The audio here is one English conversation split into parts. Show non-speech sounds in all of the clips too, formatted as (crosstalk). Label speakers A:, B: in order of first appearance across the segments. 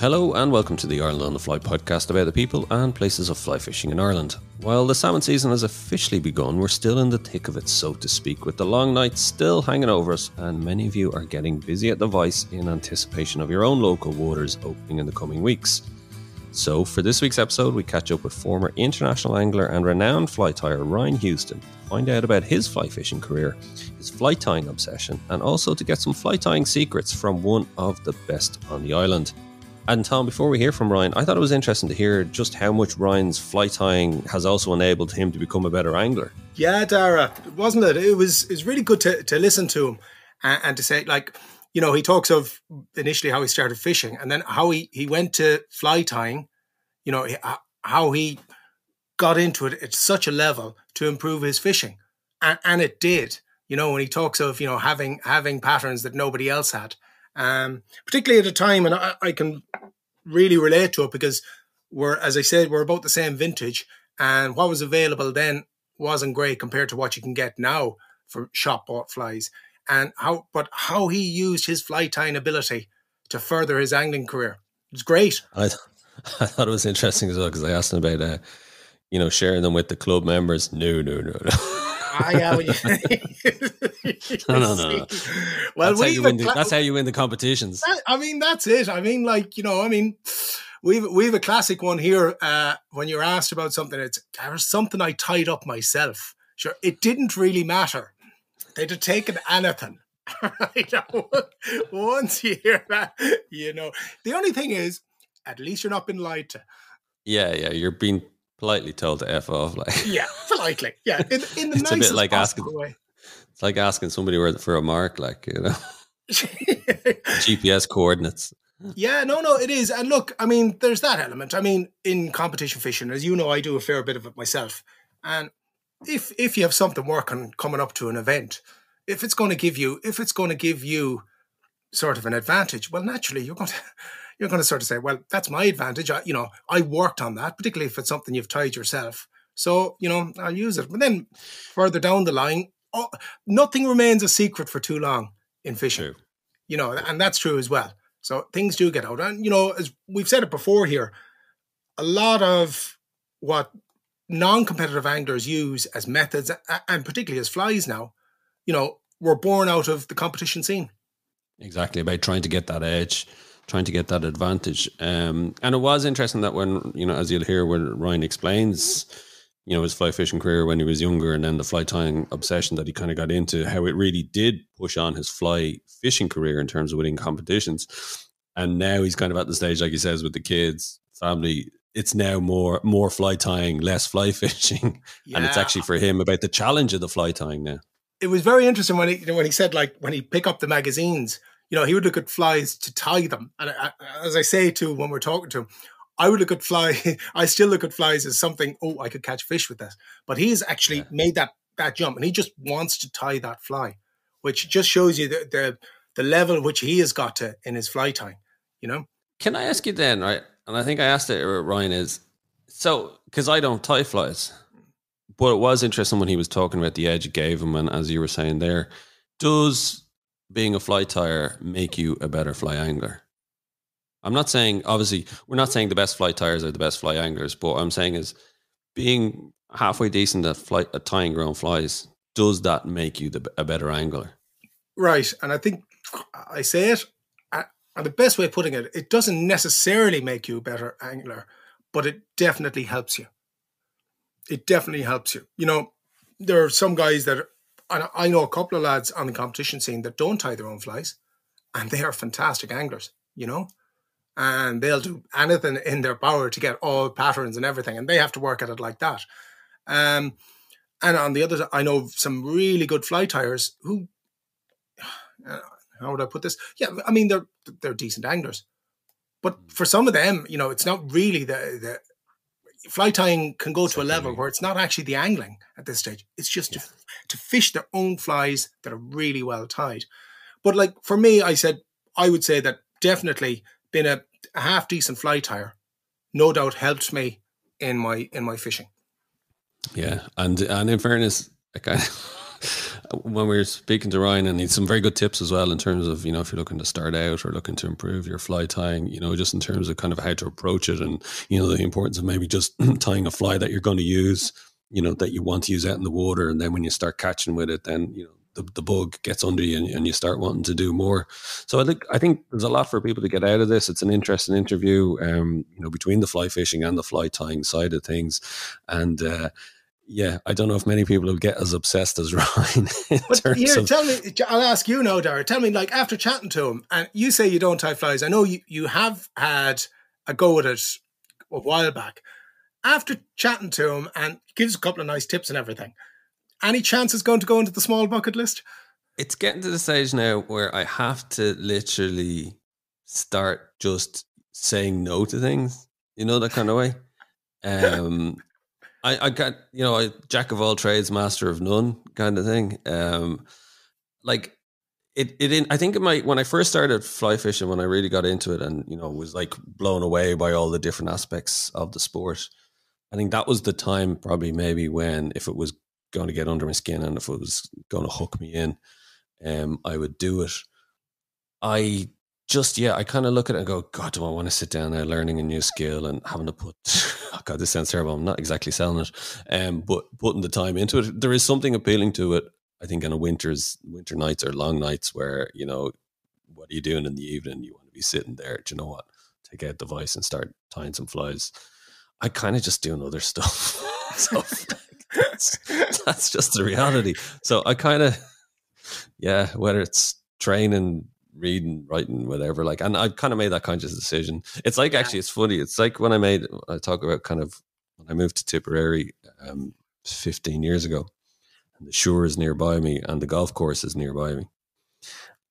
A: Hello and welcome to the Ireland on the Fly podcast about the people and places of fly fishing in Ireland. While the salmon season has officially begun, we're still in the thick of it, so to speak, with the long nights still hanging over us, and many of you are getting busy at the vice in anticipation of your own local waters opening in the coming weeks. So, for this week's episode, we catch up with former international angler and renowned fly tyer Ryan Houston to find out about his fly fishing career, his fly tying obsession, and also to get some fly tying secrets from one of the best on the island. And Tom, before we hear from Ryan, I thought it was interesting to hear just how much Ryan's fly tying has also enabled him to become a better angler.
B: Yeah, Dara, wasn't it? It was it was really good to, to listen to him and, and to say like, you know, he talks of initially how he started fishing and then how he, he went to fly tying, you know, how he got into it at such a level to improve his fishing. And, and it did, you know, when he talks of, you know, having having patterns that nobody else had um, particularly at a time, and I, I, can really relate to it because we're, as I said, we're about the same vintage, and what was available then wasn't great compared to what you can get now for shop bought flies. And how, but how he used his fly tying ability to further his angling career. It's great.
A: I, (laughs) I thought it was interesting as well because I asked him about, uh, you know, sharing them with the club members. No, no, no, no. (laughs) I am. (laughs) (laughs)
B: no, no, no,
A: no. Well, that's how, you win the, that's how you win the competitions.
B: I mean, that's it. I mean, like you know, I mean, we've we've a classic one here. Uh, when you're asked about something, it's there's something I tied up myself. Sure, it didn't really matter. They'd have taken anything. (laughs) Once you hear that, you know. The only thing is, at least you're not being lied to.
A: Yeah, yeah, you're being politely told to f off, like
B: yeah, politely, yeah. In, in the it's a bit like asking, way.
A: it's like asking somebody where for a mark, like you know, (laughs) GPS coordinates.
B: Yeah, no, no, it is. And look, I mean, there's that element. I mean, in competition fishing, as you know, I do a fair bit of it myself. And if if you have something working coming up to an event, if it's going to give you, if it's going to give you sort of an advantage, well, naturally, you're going to you're going to sort of say, well, that's my advantage. I, you know, I worked on that, particularly if it's something you've tied yourself. So, you know, I'll use it. But then further down the line, oh, nothing remains a secret for too long in fishing. True. You know, and that's true as well. So things do get out. And, you know, as we've said it before here, a lot of what non-competitive anglers use as methods and particularly as flies now, you know, were born out of the competition scene.
A: Exactly, about trying to get that edge trying to get that advantage. Um, and it was interesting that when, you know, as you'll hear when Ryan explains, you know, his fly fishing career when he was younger and then the fly tying obsession that he kind of got into, how it really did push on his fly fishing career in terms of winning competitions. And now he's kind of at the stage, like he says, with the kids, family, it's now more more fly tying, less fly (laughs) fishing. Yeah. And it's actually for him about the challenge of the fly tying now.
B: It was very interesting when he when he said like when he pick up the magazines you know, he would look at flies to tie them. And I, as I say to when we're talking to him, I would look at fly. (laughs) I still look at flies as something. Oh, I could catch fish with this. But he's actually yeah. made that that jump, and he just wants to tie that fly, which just shows you the the, the level which he has got to in his fly tying. You know.
A: Can I ask you then, right? And I think I asked it, uh, Ryan, is so because I don't tie flies, but it was interesting when he was talking about the edge it gave him, and as you were saying there, does being a fly tyer make you a better fly angler? I'm not saying obviously we're not saying the best fly tyers are the best fly anglers, but I'm saying is being halfway decent at fly at tying ground flies does that make you the, a better angler?
B: Right, and I think I say it, uh, and the best way of putting it, it doesn't necessarily make you a better angler, but it definitely helps you. It definitely helps you. You know, there are some guys that and I know a couple of lads on the competition scene that don't tie their own flies, and they are fantastic anglers, you know, and they'll do anything in their power to get all patterns and everything, and they have to work at it like that. Um, and on the other, side, I know some really good fly tyers who, uh, how would I put this? Yeah, I mean they're they're decent anglers, but for some of them, you know, it's not really the the fly tying can go to a level where it's not actually the angling at this stage. It's just yeah. to, to fish their own flies that are really well tied. But like for me, I said I would say that definitely being a, a half decent fly tyer, no doubt helped me in my in my fishing.
A: Yeah, and and in fairness, I kind (laughs) of when we were speaking to Ryan, and he's some very good tips as well in terms of you know if you're looking to start out or looking to improve your fly tying, you know, just in terms of kind of how to approach it, and you know the importance of maybe just (clears throat) tying a fly that you're going to use, you know, that you want to use out in the water, and then when you start catching with it, then you know the, the bug gets under you and, and, you start wanting to do more. So I think I think there's a lot for people to get out of this. It's an interesting interview, um, you know, between the fly fishing and the fly tying side of things, and. Uh, yeah, I don't know if many people will get as obsessed as (laughs) Ryan.
C: but here, of- tell me, I'll ask you now, Dara. Tell me, like after chatting to him, and you say you don't tie flies. I know you you have had a go at it a while back. After chatting to him, and gives a couple of nice tips and everything. Any chance it's going to go into the small bucket list?
A: It's getting to the stage now where I have to literally start just saying no to things. You know that kind of way. (laughs) Um, I, I got you know a jack of all trades, master of none kind of thing. Um, like it, it in, I think it might when I first started fly fishing when I really got into it and you know was like blown away by all the different aspects of the sport. I think that was the time probably maybe when if it was going to get under my skin and if it was going to hook me in, um, I would do it. I just yeah, I kind of look at it and go, God, do I want to sit down there learning a new skill and having to put? (laughs) Oh God, this sounds terrible. I'm not exactly selling it, um, but putting the time into it. There is something appealing to it. I think in a winter's winter nights or long nights where you know what are you doing in the evening? You want to be sitting there. Do you know what? Take out the device and start tying some flies. I kind of just doing other (laughs) stuff. so that's, that's just the reality. So I kind of, yeah, whether it's training, reading, writing, whatever, like, and I kind of made that conscious decision. It's like, actually, it's funny. It's like when I made, I talk about kind of when I moved to Tipperary um, 15 years ago, and the Suir is nearby me and the golf course is nearby me.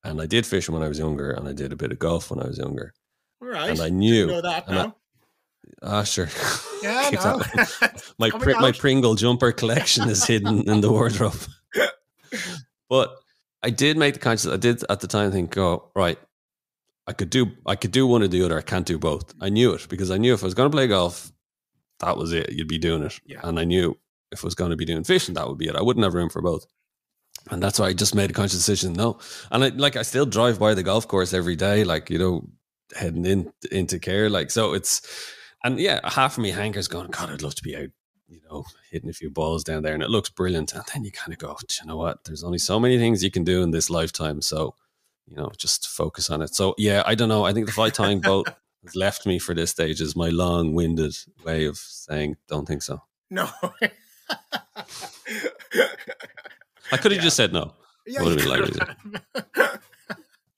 A: And I did fishing when I was younger, and I did a bit of golf when I was younger.
C: Right.
A: And I knew
C: know that now.
A: Ah, sure. (laughs)
C: Yeah, no. (laughs)
A: my Pr- my Pringle jumper collection is hidden in the (laughs) wardrobe. but I did make the conscious. I did at the time think, oh, right, I could do I could do one or the other. I can't do both. I mm-hmm. knew it because I knew if I was going to play golf, that was it. You'd be doing it,
C: Yeah.
A: and I knew if I was going to be doing fishing, that would be it. I wouldn't have room for both. And that's why I just made a conscious decision. No, and I like I still drive by the golf course every day, like you know, heading in into Cahir. Like so, it's and yeah, half of me hankers going, God, I'd love to be out, you know, hitting a few balls down there, and it looks brilliant. And then you kind of go, "Do you know what? There's only so many things you can do in this lifetime, so you know, just focus on it. So yeah, I don't know. I think the fly tying boat (laughs) has left me for this stage. Is my long-winded way of saying, don't think so.
C: No.
A: I could have just said no.
C: yeah,
A: Would
C: you could
A: like.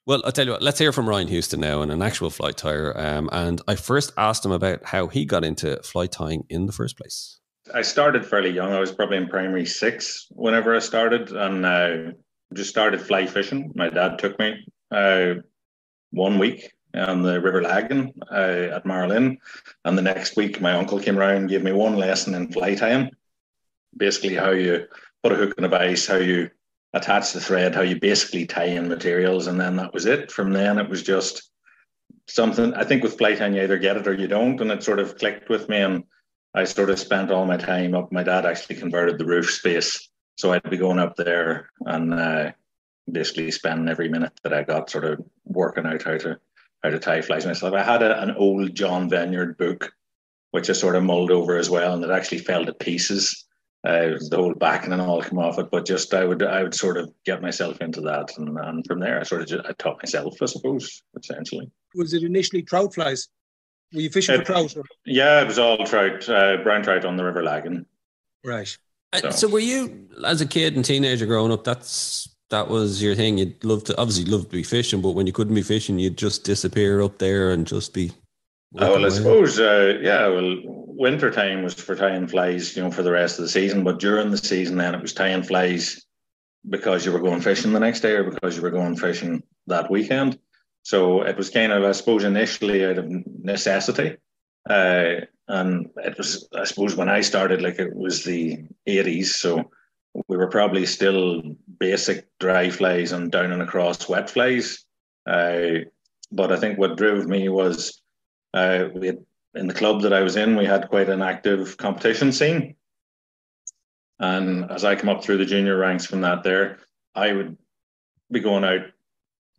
A: Well, I'll tell you what, let's hear from Ryan Houston now and an actual fly tyer. Um, and I first asked him about how he got into fly tying in the first place.
D: I started fairly young. I was probably in primary six whenever I started, and uh, just started fly fishing. My dad took me uh, one week on the River Lagan uh, at Marlin, and the next week my uncle came around and gave me one lesson in fly tying. Basically, how you put a hook in a vise, how you attach the thread, how you basically tie in materials, and then that was it. From then, it was just something. I think with fly tying, you either get it or you don't, and it sort of clicked with me and. I sort of spent all my time up. My dad actually converted the roof space, so I'd be going up there and uh, basically spending every minute that I got sort of working out how to how to tie flies myself. I had a, an old John Veniard book, which I sort of mulled over as well, and it actually fell to pieces. Uh, the whole backing and all come off it, but just I would I would sort of get myself into that, and, and from there I sort of just, I taught myself, I suppose, essentially.
B: Was it initially trout flies? Were you fishing for
D: Uh,
B: trout? Or?
D: Yeah, it was all trout, uh, brown trout on the River Lagan.
B: Right.
A: Uh,
D: So-
A: So, were you, as a kid and teenager growing up, that's that was your thing? You'd love to, obviously, love to be fishing, but when you couldn't be fishing, you'd just disappear up there and just be.
D: Oh, well, I
A: working
D: suppose, uh, yeah, well, winter time was for tying flies, you know, for the rest of the season. But during the season, then it was tying flies because you were going fishing the next day or because you were going fishing that weekend. So it was kind of, I suppose, initially out of necessity. Uh, and it was, I suppose, when I started, like it was the 80s. So we were probably still basic dry flies and down and across wet flies. Uh, but I think what drove me was uh, we had, in the club that I was in, we had quite an active competition scene. And as I come up through the junior ranks from that there, I would be going out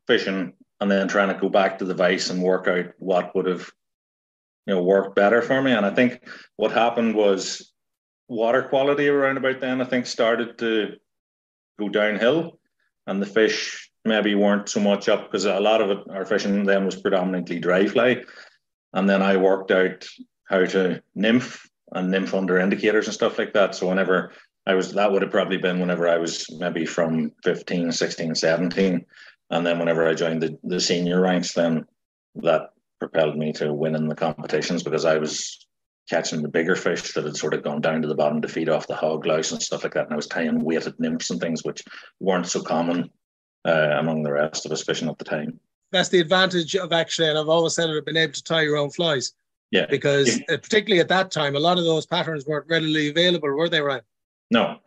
D: fishing and then trying to go back to the vice and work out what would have you know worked better for me. And I think what happened was water quality around about then I think started to go downhill and the fish maybe weren't so much up because a lot of it our fishing then was predominantly dry fly. And then I worked out how to nymph and nymph under indicators and stuff like that. So whenever I was that would have probably been whenever I was maybe from 15, 16, 17. And then whenever I joined the, the senior ranks, then that propelled me to winning the competitions because I was catching the bigger fish that had sort of gone down to the bottom to feed off the hog louse and stuff like that. And I was tying weighted nymphs and things which weren't so common uh, among the rest of us fishing at the time.
B: That's the advantage of actually, and I've always said it, being able to tie your own flies.
D: Yeah.
B: Because yeah. Uh, particularly at that time, a lot of those patterns weren't readily available, were they, Ryan?
D: No.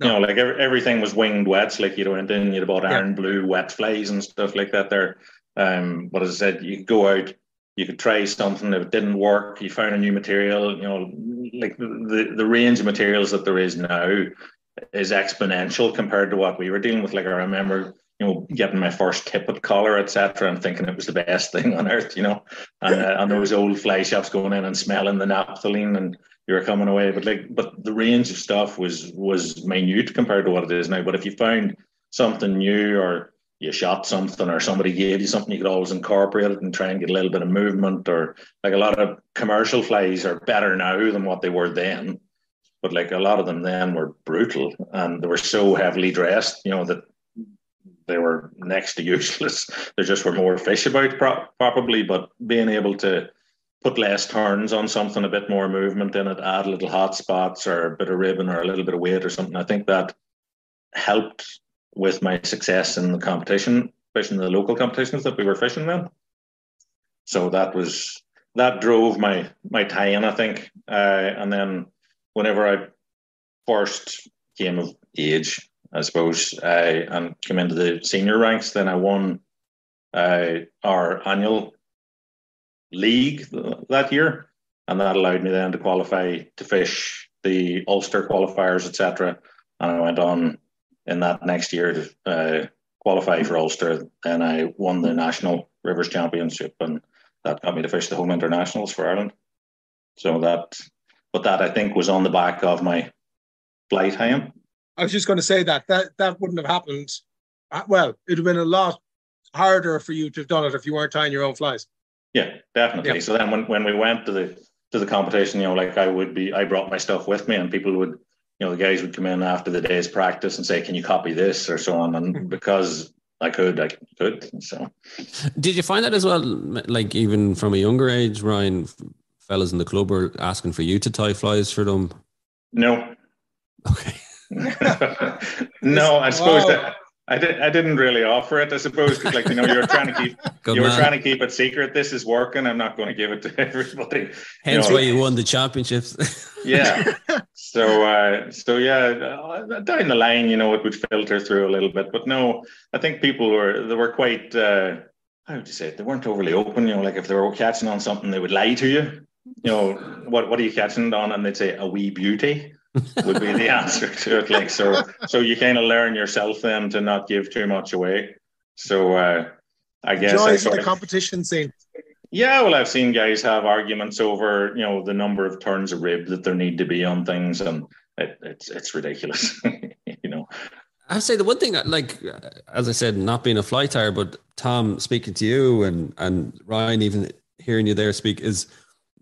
D: No, you know, like every, everything was winged wets. Like you went in, you'd bought iron yeah. blue wet flies and stuff like that. There, um, but as I said, you could go out, you could try something if it didn't work. You found a new material. You know, like the the range of materials that there is now is exponential compared to what we were dealing with. Like I remember you know, getting my first tip tippet collar, etc., and thinking it was the best (laughs) thing on earth, you know, and uh, and those old fly shops going in and smelling the naphthalene, and you were coming away. But like, but the range of stuff was was minute compared to what it is now. But if you found something new or you shot something or somebody gave you something, you could always incorporate it and try and get a little bit of movement. Or like a lot of commercial flies are better now than what they were then. But like a lot of them then were brutal and they were so heavily dressed, you know, that they were next to (laughs) useless. there just were more fish about, pro- probably, but being able to put less turns on something, a bit more movement in it, add little hot spots or a bit of ribbon or a little bit of weight or something, I think that helped with my success in the competition, fishing the local competitions that we were fishing then. So that was that drove my my tie-in, I think. Uh, and then whenever I first came of age, I suppose, uh, and came into the senior ranks. Then I won uh, our annual league that year, and that allowed me then to qualify to fish the Ulster qualifiers, etc. And I went on in that next year to uh, qualify for Ulster. Then I won the national rivers championship, and that got me to fish the home internationals for Ireland. So that, but that I think was on the back of my flight time
B: I was just going to say that that that wouldn't have happened. Uh, well, it'd have been a lot harder for you to have done it if you weren't tying your own flies.
D: Yeah, definitely. Yeah. So then when, when we went to the to the competition, you know, like I would be, I brought my stuff with me, and people would, you know, the guys would come in after the day's practice and say, "Can you copy this?" or so on, and hmm. because I could, I could. So,
A: did you find that as well? Like even from a younger age, Ryan, fellas in the club were asking for you to tie flies for them.
D: No.
A: Okay. (laughs)
D: no, I suppose wow. that I did. I didn't really offer it. I suppose because like you know you were trying to keep (laughs) Good you man. were trying to keep it secret. This is working. I'm not going to give it to (laughs) everybody.
A: Hence you know. why you won the championships. (laughs)
D: yeah. So uh, so yeah, uh, down the line, you know, it would filter through a little bit. But no, I think people were they were quite. Uh, how would you say it? They weren't overly open. You know, like if they were catching on something, they would lie to you. You know, what what are you catching on? And they'd say a wee beauty would be the (laughs) answer to it. Like so, so you kind of learn yourself then to not give too much away. So uh, I guess
B: joys I the competition scene.
D: Yeah, well, I've seen guys have arguments over you know the number of turns of rib that there need to be on things, and it, it's it's ridiculous. (laughs) you know.
A: I say the one thing, like as I said, not being a fly tyer, but Tom speaking to you and and Ryan even hearing you there speak is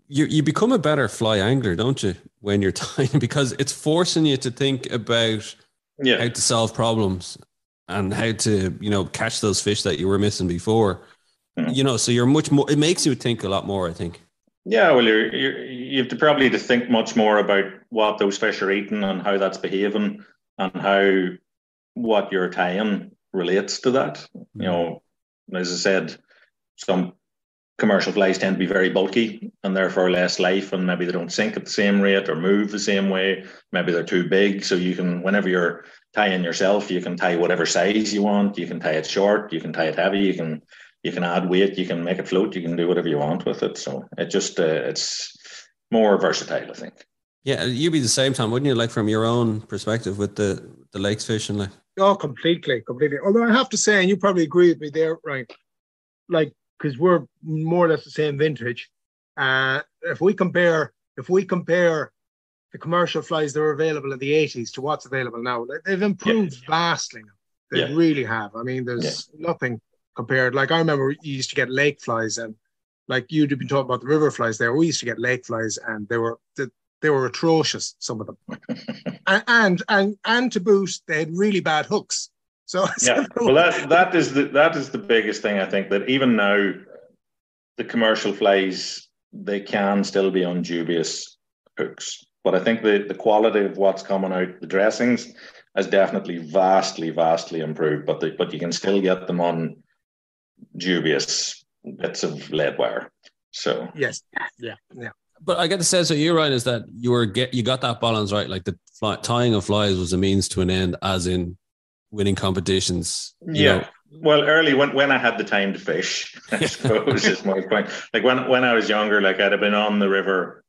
A: you you become a better fly angler, don't you, when you're tying (laughs) because it's forcing you to think about
D: yeah.
A: how to solve problems and how to you know catch those fish that you were missing before. Mm. You know, so you're much more. It makes you think a lot more. I think.
D: Yeah, well, you're, you're, you have to probably to think much more about what those fish are eating and how that's behaving and how what you're tying relates to that. Mm. You know, as I said, some commercial flies tend to be very bulky and therefore less life and maybe they don't sink at the same rate or move the same way. Maybe they're too big. So you can whenever you're tying yourself you can tie whatever size you want. You can tie it short. You can tie it heavy. You can you can add weight. You can make it float. You can do whatever you want with it. So it just uh, it's more versatile i think.
A: Yeah you'd be the same time wouldn't you? Like from your own perspective with the the lakes fishing like.
B: Oh, completely, completely. Although I have to say, and you probably agree with me there, right? Like, because we're more or less the same vintage. Uh, if we compare, if we compare the commercial flies that were available in the 80s to what's available now, they've improved yeah. vastly. They yeah. really have. I mean, there's yeah. nothing compared. Like I remember you used to get lake flies, and like you'd been talking about the river flies there. We used to get lake flies, and they were they were atrocious. Some of them, (laughs) and, and and and to boot, they had really bad hooks. So (laughs)
D: yeah, well that that is the that is the biggest thing I think that even now, the commercial flies they can still be on dubious hooks, but I think the the quality of what's coming out, the dressings has definitely vastly vastly improved. But the, but you can still get them on dubious bits of lead wire. So
B: yes, yeah, yeah.
A: But I get the sense that you're right is that you were get you got that balance right. Like the fly, tying of flies was a means to an end, as in winning competitions.
D: yeah. Know. Well, early when, when I had the time to fish, (laughs) I suppose is my point. Like when when I was younger, like I'd have been on the river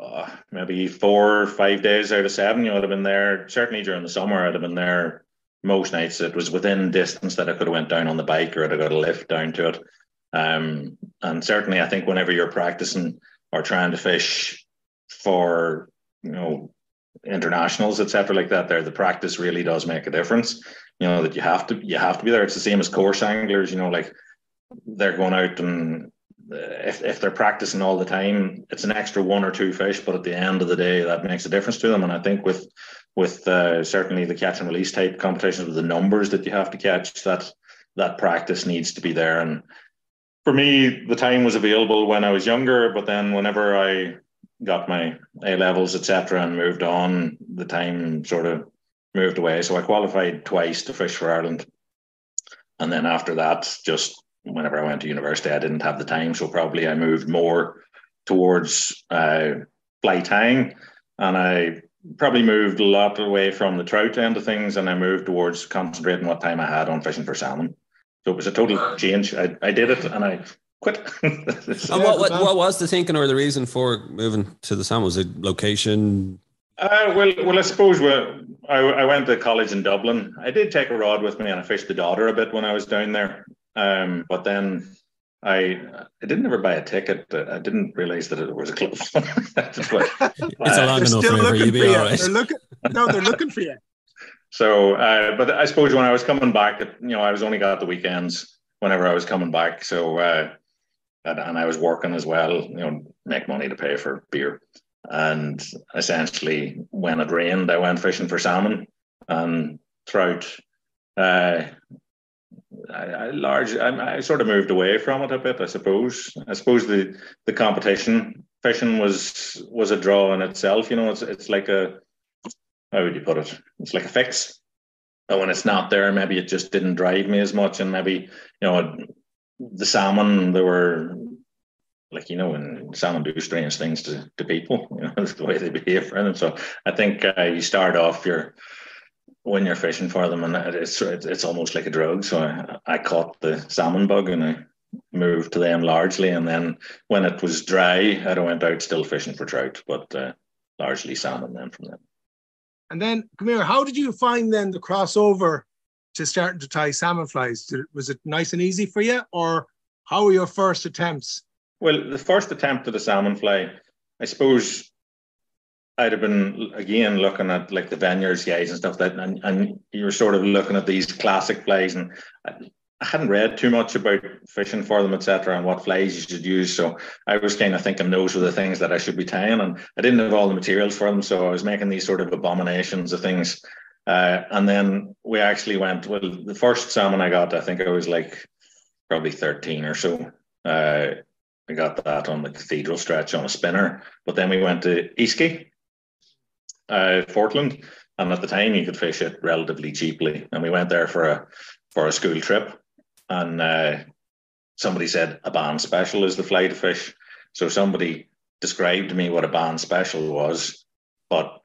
D: uh, maybe four or five days out of seven. You would have been there. Certainly during the summer, I'd have been there most nights. It was within distance that I could have went down on the bike or I'd have got a lift down to it. Um, and certainly, I think whenever you're practicing or trying to fish for you know internationals, etc., like that, there the practice really does make a difference. You know that you have to you have to be there. It's the same as course anglers. You know, like they're going out and if, if they're practicing all the time, it's an extra one or two fish, but at the end of the day, that makes a difference to them. And I think with with uh, certainly the catch and release type competitions with the numbers that you have to catch, that that practice needs to be there. And for me, the time was available when I was younger, but then whenever I got my A levels, etc., and moved on, the time sort of moved away. So I qualified twice to fish for Ireland, and then after that, just whenever I went to university, I didn't have the time, so probably I moved more towards uh, fly tying, and I probably moved a lot away from the trout end of things, and I moved towards concentrating what time I had on fishing for salmon. So it was a total change. I, I did it, and I quit. (laughs)
A: and what, what, what was the thinking or the reason for moving to the salmon? Was it location?
D: Uh, well, well, I suppose well, I, I went to college in Dublin. I did take a rod with me, and I fished the Dodder a bit when I was down there. Um, but then I I didn't ever buy a ticket. I didn't realize that it was a club. (laughs) (laughs)
A: it's a long enough river. You be all right.
B: They're looking, no, they're looking for you.
D: So, uh, but I suppose when I was coming back, you know, I was only got the weekends whenever I was coming back. So, uh, and, and I was working as well, you know, make money to pay for beer. And essentially, when it rained, I went fishing for salmon and trout. Uh, I, I large I, I, sort of moved away from it a bit. I suppose. I suppose the the competition fishing was was a draw in itself. You know, it's it's like a how would you put it? It's like a fix. But when it's not there, maybe it just didn't drive me as much, and maybe you know the salmon they were like you know, and salmon do strange things to, to people. (laughs) You know, it's the way they behave for them. So I think uh, you start off your when you're fishing for them, and it's it's almost like a drug. So I, I caught the salmon bug and I moved to them largely, and then when it was dry, I went out still fishing for trout, but uh, largely salmon then from them.
B: And then, here. How did you find then the crossover to starting to tie salmon flies? was it nice and easy for you, or how were your first attempts?
D: Well, the first attempt at a salmon fly, I suppose I'd have been again looking at like the Veniards guys and stuff that, and, and you're sort of looking at these classic flies, and I, I hadn't read too much about fishing for them, etc., and what flies you should use. So I was kind of thinking those were the things that I should be tying, and I didn't have all the materials for them, so I was making these sort of abominations of things. Uh, and then we actually went. Well, the first salmon I got, I think I was like probably thirteen or so. Uh, I got that on the cathedral stretch on a spinner, but then we went to Easky uh, Fortland, and at the time you could fish it relatively cheaply. And we went there for a for a school trip, and uh, somebody said a Bann special is the fly to fish. So somebody described to me what a Bann special was, but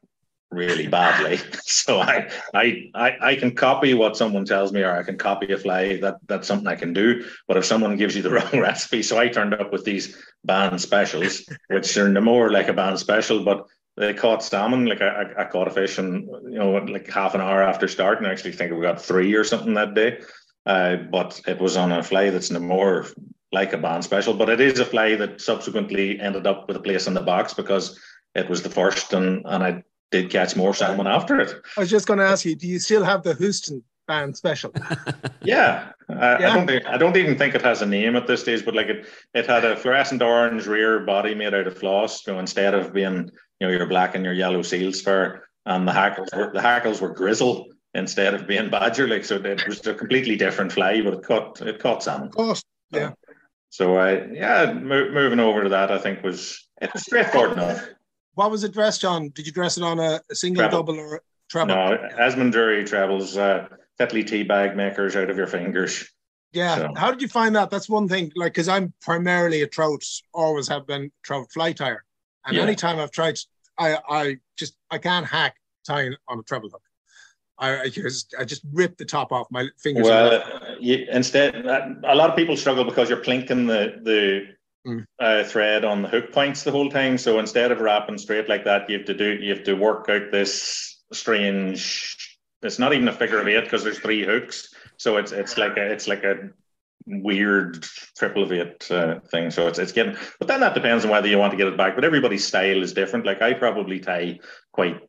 D: really badly. (laughs) so I, I I I can copy what someone tells me, or I can copy a fly. That that's something I can do. But if someone gives you the (laughs) wrong recipe, so I turned up with these Bann specials, which are no more like a Bann special, but they caught salmon. Like I, I caught a fish, and you know, like half an hour after starting, I actually think we got three or something that day. Uh, but it was on a fly that's no more like a Bann special. But it is a fly that subsequently ended up with a place in the box because it was the first, and and I did catch more salmon after it.
B: I was just going to ask you, do you still have the Houston Bann special? (laughs)
D: yeah, I, yeah. I don't think I don't even think it has a name at this stage, but like it, it had a fluorescent orange rear body made out of floss. So instead of being you know your black and your yellow seals fur, and the hackles were the hackles were grizzle instead of being badger. Like so, it was a completely different fly, but it caught it caught salmon. Of
B: course, yeah.
D: So I yeah, mo- moving over to that, I think was it was straightforward enough.
B: What was it dressed on? Did you dress it on a, a single, treble. double, or a treble?
D: No, Esmond Drury trebles. Uh, Tetley tea bag makers out of your fingers.
B: Yeah. So. How did you find that? That's one thing. Like, because I'm primarily a trout, always have been trout fly tyer, and yeah. anytime I've tried, I I just I can't hack tying on a treble hook. I, I just I just rip the top off my fingers.
D: Well, you, instead, a lot of people struggle because you're plinking the the mm. uh, thread on the hook points the whole time. So instead of wrapping straight like that, you have to do you have to work out this strange it's not even a figure of eight because there's three hooks. So it's it's like a it's like a weird triple of eight uh, thing. So it's it's getting, but then that depends on whether you want to get it back. But everybody's style is different. Like I probably tie quite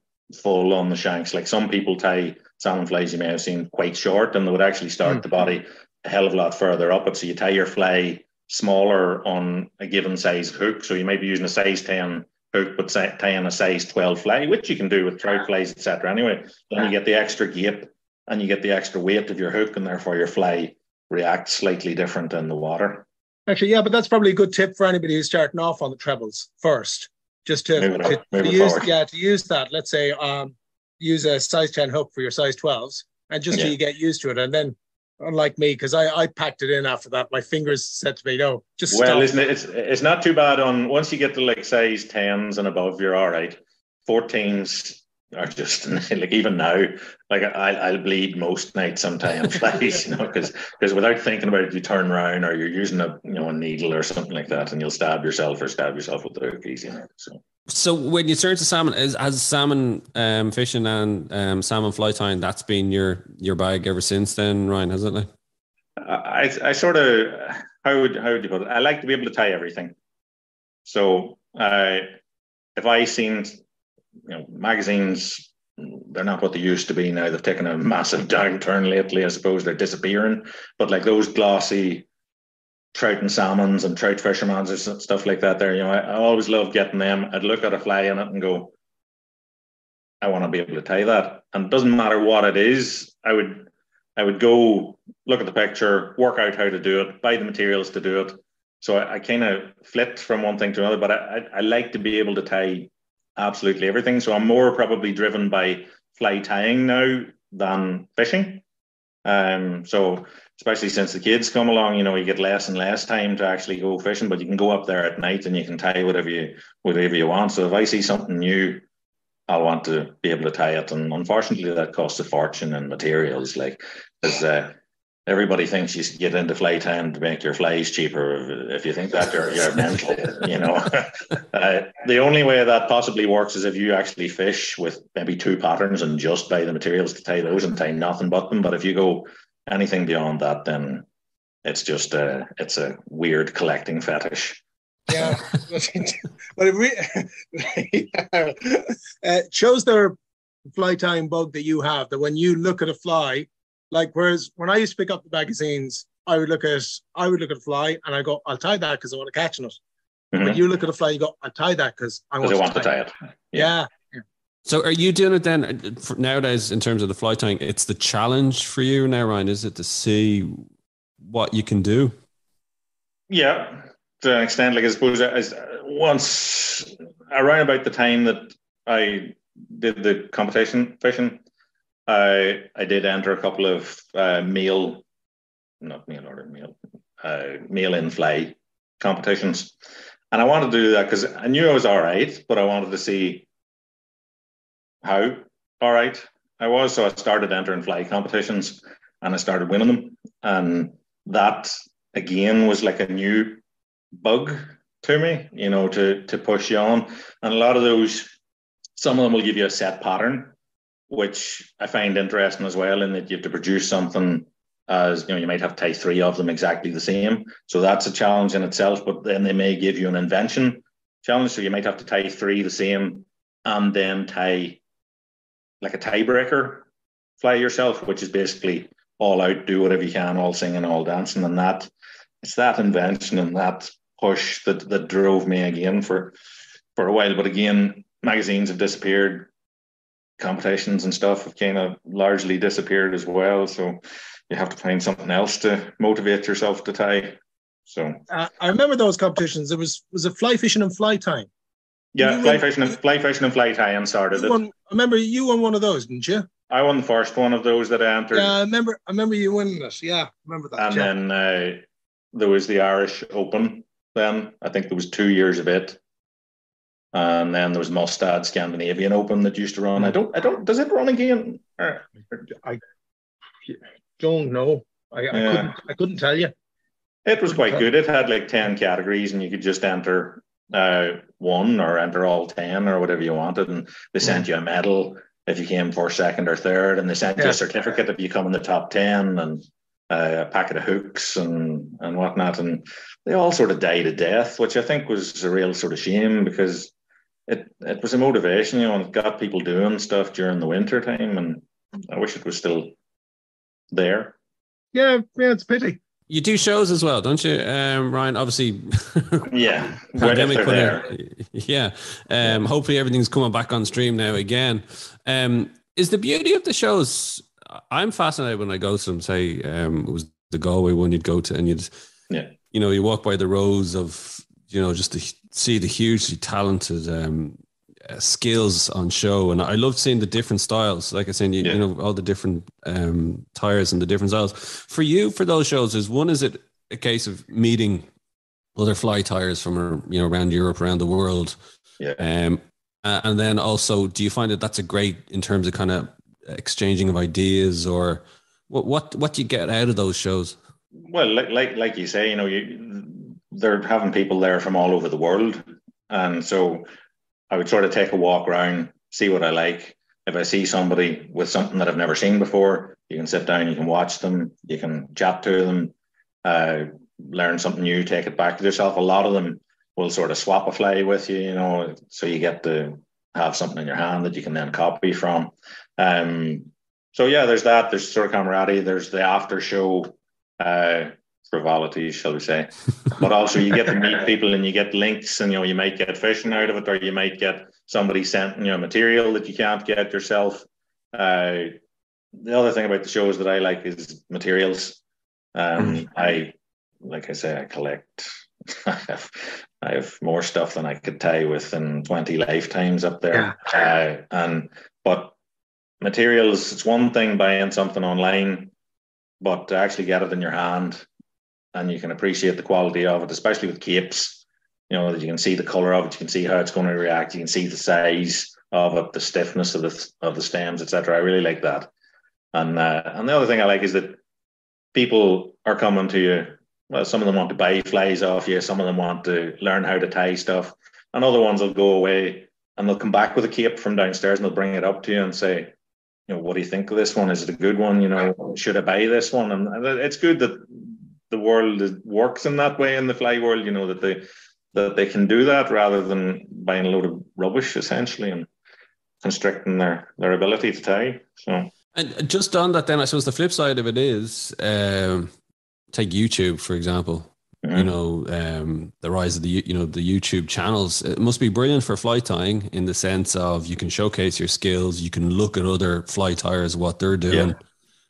D: full on the shanks. Like some people tie salmon flies you may have seen quite short, and they would actually start mm. the body a hell of a lot further up. But so you tie your fly smaller on a given size hook. So you may be using a size ten hook, but tying a size 12 fly, which you can do with trout flies, etc. Anyway, then you get the extra gape and you get the extra weight of your hook, and therefore your fly reacts slightly different in the water.
B: Actually, yeah, but that's probably a good tip for anybody who's starting off on the trebles first, just to, to, to use forward. yeah to use that. Let's say um, use a size 10 hook for your size 12s, and just yeah. so you get used to it, and then unlike me because I, I packed it in after that. My fingers said to me, "No, just
D: well, stop. isn't it? It's it's not too bad on once you get to like size tens and above, you're all right. Fourteens are just (laughs) like even now, like I, I'll bleed most nights sometimes, (laughs) flies, you know, because because without thinking about it, you turn around or you're using a you know a needle or something like that, and you'll stab yourself or stab yourself with the hook easy. So
A: so when you turn to salmon, is has salmon um, fishing and um, salmon fly tying that's been your your bag ever since then, Ryan? Has it? Like?
D: I I sort of how would how would you put it? I like to be able to tie everything. So uh, if I seen you know magazines, they're not what they used to be now. They've taken a massive (laughs) downturn lately. I suppose they're disappearing. But like those glossy trout and salmons and trout fishermans or stuff like that. There, you know, I, I always love getting them. I'd look at a fly in it and go, I want to be able to tie that. And it doesn't matter what it is. I would, I would go look at the picture, work out how to do it, buy the materials to do it. So I, I kind of flipped from one thing to another. But I, I, I like to be able to tie absolutely everything. So I'm more probably driven by fly tying now than fishing. Um, so especially since the kids come along, you know, you get less and less time to actually go fishing, but you can go up there at night and you can tie whatever you whatever you want. So if I see something new, I'll want to be able to tie it. And unfortunately that costs a fortune in materials. Like because uh, everybody thinks you get into fly tying to make your flies cheaper. If you think that you're, you're mental, (laughs) you know. (laughs) uh, the only way that possibly works is if you actually fish with maybe two patterns and just buy the materials to tie those and tie nothing but them. But if you go anything beyond that, then it's just a it's a weird collecting fetish.
B: Yeah, (laughs) but it re- (laughs) uh, shows their fly tying bug that you have. That when you look at a fly, like whereas when I used to pick up the magazines, I would look at I would look at a fly and I go, I'll tie that because I want to catch it. Mm-hmm. But you look at a fly, you go, I'll tie that because I want,
D: to, tie, it.
B: it. Yeah. yeah.
A: So are you doing it then uh, nowadays in terms of the fly tying? It's the challenge for you now, Ryan, is it to see what you can do?
D: Yeah, to an extent, like I suppose once around about the time that I did the competition fishing, I I did enter a couple of uh, meal, not meal order meal, uh, meal in fly competitions, and I wanted to do that because I knew I was all right, but I wanted to see how all right I was. So I started entering fly competitions and I started winning them. And that again was like a new bug to me, you know, to to push you on. And a lot of those some of them will give you a set pattern, which I find interesting as well, in that you have to produce something as you know, you might have to tie three of them exactly the same. So that's a challenge in itself. But then they may give you an invention challenge. So you might have to tie three the same and then tie like a tiebreaker fly yourself, which is basically all out, do whatever you can, all singing, all dancing. And that it's that invention and that push that that drove me again for for a while. But again, magazines have disappeared, competitions and stuff have kind of largely disappeared as well. So you have to find something else to motivate yourself to tie. So
B: uh, I remember those competitions. It was was a fly fishing and fly tying.
D: Yeah, fly fishing and fly fishing and fly tying started it.
B: Won, I remember you won one of those, didn't you?
D: I won the first one of those that I entered.
B: Yeah, I remember. I remember you winning this. Yeah, I remember that.
D: And
B: yeah.
D: then uh, there was the Irish Open. Then I think there was two years of it, and then there was Mustad Scandinavian Open that used to run. I don't. I don't. Does it run again?
B: I don't know. I, I couldn't. I couldn't tell you.
D: It was quite good. It had like ten categories, and you could just enter uh, one or enter all ten or whatever you wanted, and they sent mm. you a medal if you came for second or third, and they sent yeah. you a certificate if you come in the top ten, and uh, a packet of hooks and and whatnot, and they all sort of died a death, which I think was a real sort of shame because it it was a motivation, you know, and it got people doing stuff during the winter time, and I wish it was still there.
B: Yeah, yeah, it's a pity.
A: You do shows as well, don't you, um, Ryan? Obviously, (laughs)
D: yeah.
A: pandemic put in, (laughs) yeah. Um, hopefully, everything's coming back on stream now again. Um, is the beauty of the shows? I'm fascinated when I go to them. Say, um, it was the Galway one you'd go to, and you'd,
D: yeah,
A: you know, you walk by the rows of, you know, just to see the hugely talented um, skills on show, and I love seeing the different styles. Like I said, you, yeah. you know, all the different um, tires and the different styles. For you, for those shows, is one is it a case of meeting other fly tyers from you know around Europe, around the world,
D: yeah.
A: Um, and then also, do you find that that's a great in terms of kind of exchanging of ideas, or what what what do you get out of those shows?
D: Well, like like like you say, you know, you they're having people there from all over the world, and so I would sort of take a walk around, see what I like. If I see somebody with something that I've never seen before, you can sit down, you can watch them, you can chat to them, uh, learn something new, take it back to yourself. A lot of them will sort of swap a fly with you, you know, so you get to have something in your hand that you can then copy from. Um, so yeah, there's that. There's sort of camaraderie. There's the after show. Uh, frivolity, shall we say. but also you get to meet (laughs) people and you get links and you know you might get fishing out of it or you might get somebody sent you know material that you can't get yourself. Uh, the other thing about the shows that I like is materials. Um, mm. I like I say I collect (laughs) I have I have more stuff than I could tie with in 20 lifetimes up there. Yeah. Uh, and but materials, it's one thing buying something online, but to actually get it in your hand and you can appreciate the quality of it, especially with capes. You know that you can see the color of it, you can see how it's going to react, you can see the size of it, the stiffness of the of the stems, etc. I really like that. And uh, and the other thing I like is that people are coming to you. Well, some of them want to buy flies off you, some of them want to learn how to tie stuff, and other ones will go away and they'll come back with a cape from downstairs and they'll bring it up to you and say, you know, what do you think of this one? Is it a good one? You know, should I buy this one? And it's good that the world works in that way in the fly world. You know that they that they can do that rather than buying a load of rubbish essentially and constricting their their ability to tie. So.
A: And just on that, then I suppose the flip side of it is, um, take YouTube for example. Mm-hmm. You know, um, the rise of the you know the YouTube channels. It must be brilliant for fly tying in the sense of you can showcase your skills. You can look at other fly tyers what they're doing.
D: Yeah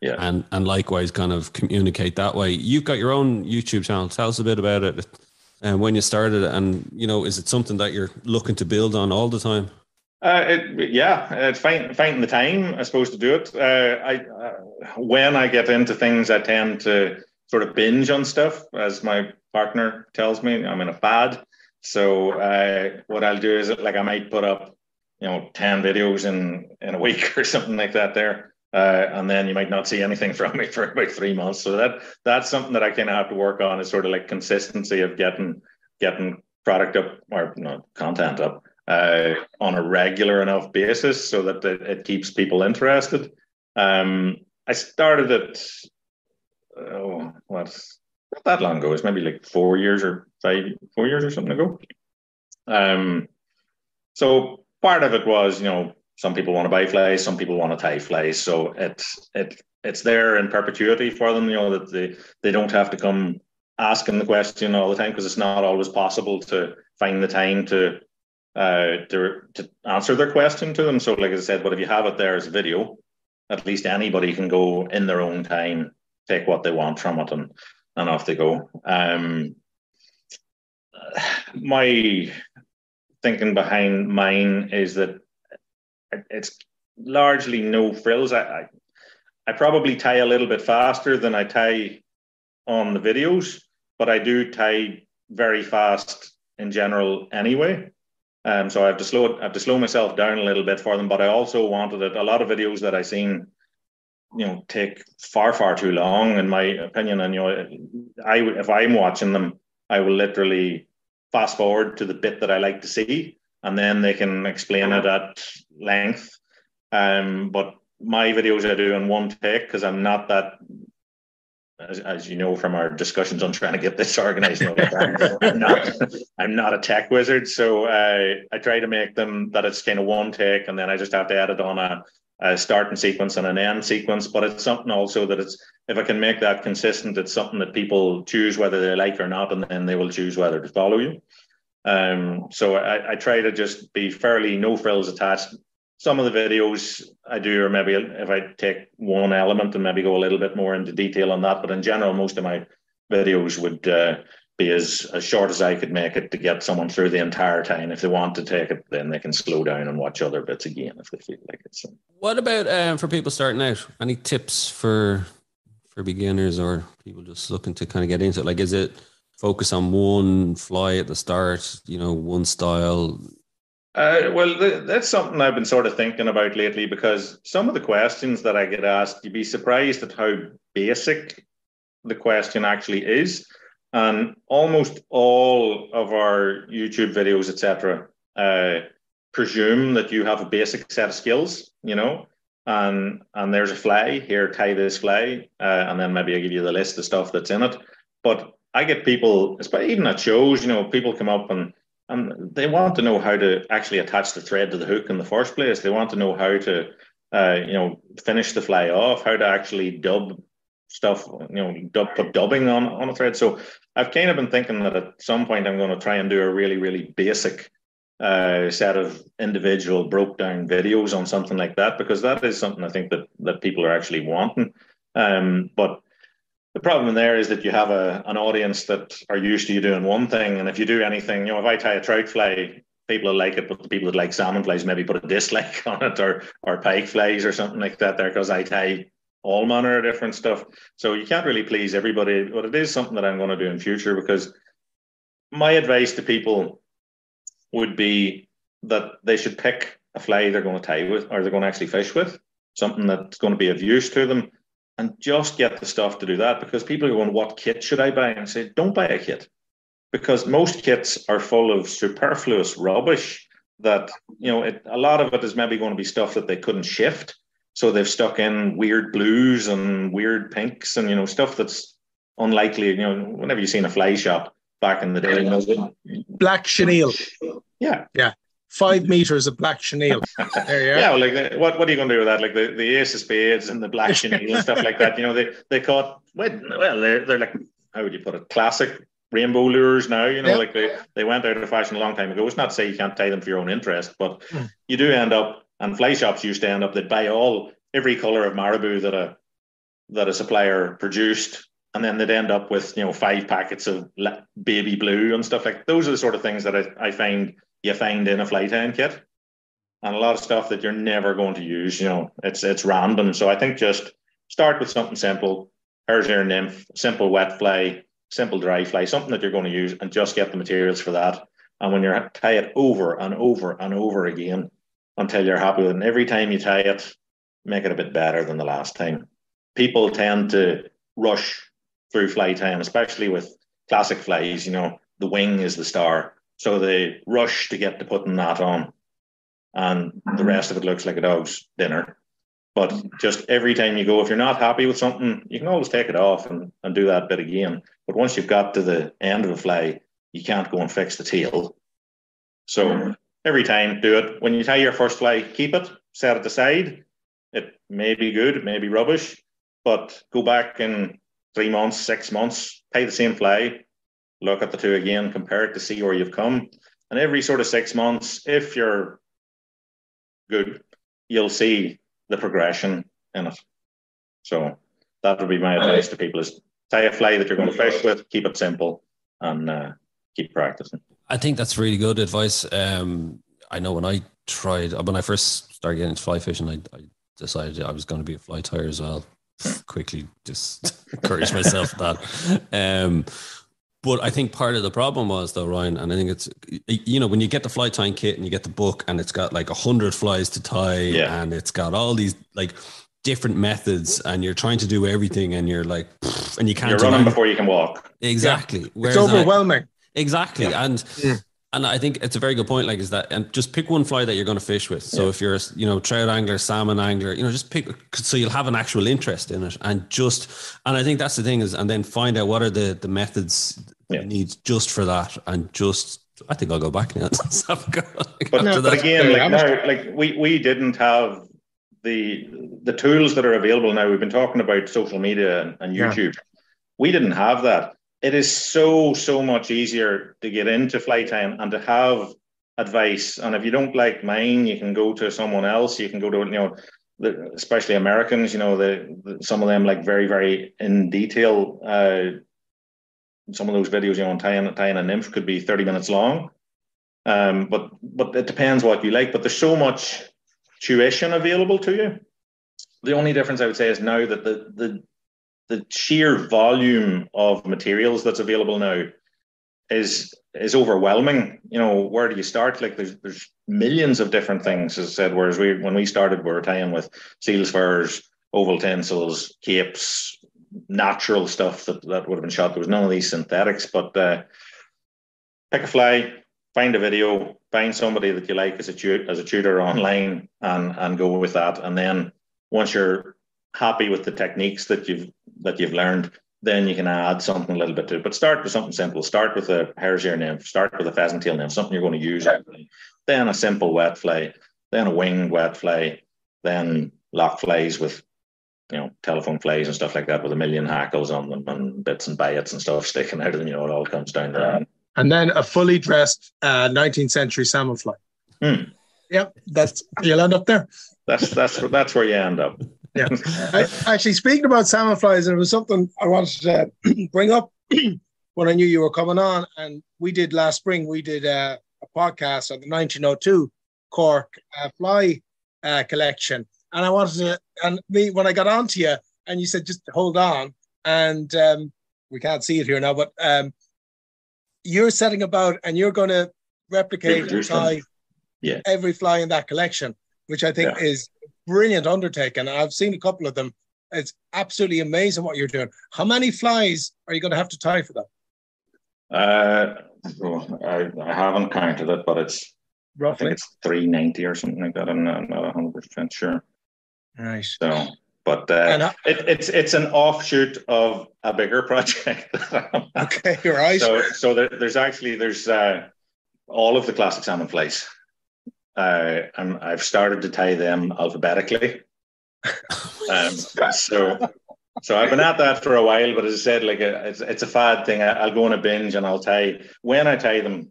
D: yeah.
A: and and likewise kind of communicate that way. You've got your own YouTube channel. Tell us a bit about it and when you started and you know is it something that you're looking to build on all the time?
D: Uh, it, yeah, it's finding finding the time, I suppose, to do it. Uh, I uh, when I get into things, I tend to sort of binge on stuff, as my partner tells me. I'm in a fad. So uh, what I'll do is like I might put up, you know, ten videos in in a week (laughs) or something like that. There, uh, and then you might not see anything (laughs) from me for about three months. So that that's something that I kind of have to work on is sort of like consistency of getting getting product up or content up uh, on a regular enough basis so that it, it keeps people interested. Um, I started it, oh, what, not that long ago. It's maybe like four years or five, four years or something ago. Um, so part of it was, you know, some people want to buy flies, some people want to tie flies. So it's it it's there in perpetuity for them. You know that they they don't have to come asking the question all the time because it's not always possible to find the time to uh to to answer their question to them. So like I said, but if you have it there as a video, at least anybody can go in their own time, take what they want from it, and and off they go. Um, my thinking behind mine is that it's largely no frills. I, I, I probably tie a little bit faster than I tie on the videos, but I do tie very fast in general anyway. Um, so I have to slow I have to slow myself down a little bit for them. But I also wanted it. A lot of videos that I seen, you know, take far far too long, in my opinion. And you know, I if I'm watching them, I will literally fast forward to the bit that I like to see, and then they can explain it at length. Um, but my videos I do in one take because I'm not that, as, as, you know from our discussions on trying to get this organized. I'm not, I'm not a tech wizard, so I I try to make them that it's kind of one take, and then I just have to edit on a, a starting sequence and an end sequence. But it's something also that it's if I can make that consistent, it's something that people choose whether they like or not, and then they will choose whether to follow you. Um, so I, I try to just be fairly no frills attached. Some of the videos I do, or maybe if I take one element and maybe go a little bit more into detail on that, but in general, most of my videos would uh, be as, as short as I could make it to get someone through the entire time. If they want to take it, then they can slow down and watch other bits again if they feel like it. So.
A: What about um, for people starting out? Any tips for for beginners or people just looking to kind of get into it? Like, is it focus on one fly at the start, you know, one style?
D: Uh, well, th- that's something I've been sort of thinking about lately because some of the questions that I get asked, you'd be surprised at how basic the question actually is. And almost all of our YouTube videos, etc., uh, presume that you have a basic set of skills, you know, and and there's a fly here, tie this fly, uh, and then maybe I give you the list of stuff that's in it. But I get people, especially even at shows, you know, people come up and and they want to know how to actually attach the thread to the hook in the first place. They want to know how to, uh, you know, finish the fly off, how to actually dub stuff, you know, dub, put dubbing on on a thread. So I've kind of been thinking that at some point I'm going to try and do a really really basic uh, set of individual broke down videos on something like that because that is something I think that that people are actually wanting. Um, but the problem there is that you have a, an audience that are used to you doing one thing. And if you do anything, you know, if I tie a trout fly, people will like it, but the people that like salmon flies maybe put a dislike (laughs) on it or or pike flies or something like that there because I tie all manner of different stuff. So you can't really please everybody, but it is something that I'm going to do in future because my advice to people would be that they should pick a fly they're going to tie with or they're going to actually fish with, something that's going to be of use to them and just get the stuff to do that because people are going, What kit should I buy? And I say, Don't buy a kit because most kits are full of superfluous rubbish that, you know, it, a lot of it is maybe going to be stuff that they couldn't shift. So they've stuck in weird blues and weird pinks and, you know, stuff that's unlikely. You know, whenever you've seen a fly shop back in the day,
B: black chenille.
D: Yeah.
B: Yeah five meters of black chenille.
D: yeah, well, like the, what what are you going to do with that? Like the, the ace of spades and the black (laughs) chenille and stuff like that. You know, they they caught well, they're they're like how would you put it? Classic rainbow lures now. You know, yeah. like they they went out of fashion a long time ago. It's not to say you can't tie them for your own interest, but mm. you do end up. And fly shops used to end up. They'd buy all every color of marabou that a that a supplier produced and then they'd end up with you know five packets of baby blue and stuff like those are the sort of things that I, I find you find in a fly tying kit and a lot of stuff that you're never going to use. You know, it's it's random. So I think just start with something simple. Here's your nymph, simple wet fly, simple dry fly, something that you're going to use, and just get the materials for that. And when you tie it over and over and over again until you're happy with it, and every time you tie it, make it a bit better than the last time. People tend to rush through fly tying, especially with classic flies. You know, the wing is the star So they rush to get to putting that on, and the mm-hmm. rest of it looks like a dog's dinner. But just every time you go, if you're not happy with something, you can always take it off and, and do that bit again. But once you've got to the end of the fly, you can't go and fix the tail. So mm-hmm. every time, do it. When you tie your first fly, keep it, set it aside. It may be good, it may be rubbish, but go back in three months, six months, tie the same fly, look at the two again, compare it to see where you've come. And every sort of six months, if you're good, you'll see the progression in it. So that would be my advice to people: is tie a fly that you're going to fish with, keep it simple, and uh, keep practicing.
A: I think that's really good advice. Um, I know when I tried when I first started getting into fly fishing, I, I decided I was going to be a fly tyer as well. Quickly, just (laughs) encourage myself that. Um, but I think part of the problem was though, Ryan, and I think it's you know when you get the fly tying kit and you get the book and it's got like a hundred flies to tie
D: Yeah.
A: and it's got all these like different methods and you're trying to do everything and you're like and you can't
D: You're running
A: any-
D: before you can walk.
A: exactly.
B: It's
A: Whereas I-
B: overwhelming.
A: Exactly. And
B: Yeah.
A: and I think it's a very good point, like is that and just pick one fly that you're going to fish with. So
D: Yeah.
A: if you're a you know trout angler, salmon angler, you know, just pick so you'll have an actual interest in it and just and I think that's the thing is and then find out what are the the methods
D: Yeah.
A: you need just for that and just I think I'll go back now. (laughs) Let's have a go.
D: But,
A: After
D: but again, like now, like we we didn't have the the tools that are available now. We've been talking about social media and, and
B: Yeah.
D: YouTube. We didn't have that. It is so so much easier to get into fly tying and to have advice. And if you don't like mine, you can go to someone else. You can go to you know, the, especially Americans. You know, the, the some of them like very very in detail. Uh, some of those videos, you know, on tying tying a nymph could be thirty minutes long. Um, but but it depends what you like. But there's so much tuition available to you. The only difference I would say is now that the the the sheer volume of materials that's available now is is overwhelming. You know, where do you start? Like there's there's millions of different things, as I said. Whereas we when we started, we were tying with seals furs, oval tinsels, capes, natural stuff that, that would have been shot. There was none of these synthetics, but uh, pick a fly, find a video, find somebody that you like as a tu- as a tutor online, and and go with that. And then once you're happy with the techniques that you've that you've learned, then you can add something a little bit to it. But start with something simple. Start with a hare's ear nymph. Start with a pheasant tail nymph, something you're going to use. Then a simple wet fly. Then a winged wet fly. Then lough flies with you know, telephone flies and stuff like that with a million hackles on them and bits and biots and stuff sticking out of them. You know, it all comes down to that.
B: And then a fully dressed uh, 19th century salmon fly.
D: Hmm.
B: Yep, that's you'll end up there.
D: That's that's that's where you end up.
B: Yeah. (laughs) I, actually, speaking about salmon flies, it was something I wanted to (clears throat) bring up (clears throat) when I knew you were coming on. And we did last spring, we did uh, a podcast on the 1902 Cork uh, fly uh, collection. And I wanted to, and me, when I got onto you, and you said, just hold on. And um, we can't see it here now, but um, you're setting about and you're going to replicate and
D: Yeah.
B: every fly in that collection, which I think
D: Yeah.
B: is brilliant undertaking. I've seen a couple of them. It's absolutely amazing what you're doing. How many flies are you going to have to tie for that?
D: Uh, oh, I, I haven't counted it, but it's I think
B: Roughly.
D: it's three ninety or something like that. I'm not not hundred percent sure.
B: Right.
D: So, but uh,
B: I-
D: it, it's it's an offshoot of a bigger (laughs) project. (laughs)
B: Okay, right.
D: So, so there, there's actually there's uh, all of the classic salmon flies. Uh, and I've started to tie them alphabetically. (laughs) Um, so, so I've been at that for a while, but as I said, like a, it's it's a fad thing. I, I'll go on a binge and I'll tie. When I tie them,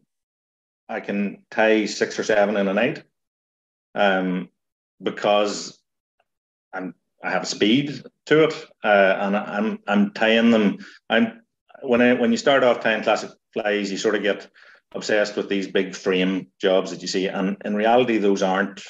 D: I can tie six or seven in a night, um, because I'm I have speed to it, uh, and I'm I'm tying them. I'm when I when you start off tying classic flies, you sort of get obsessed with these big frame jobs that you see, and in reality, those aren't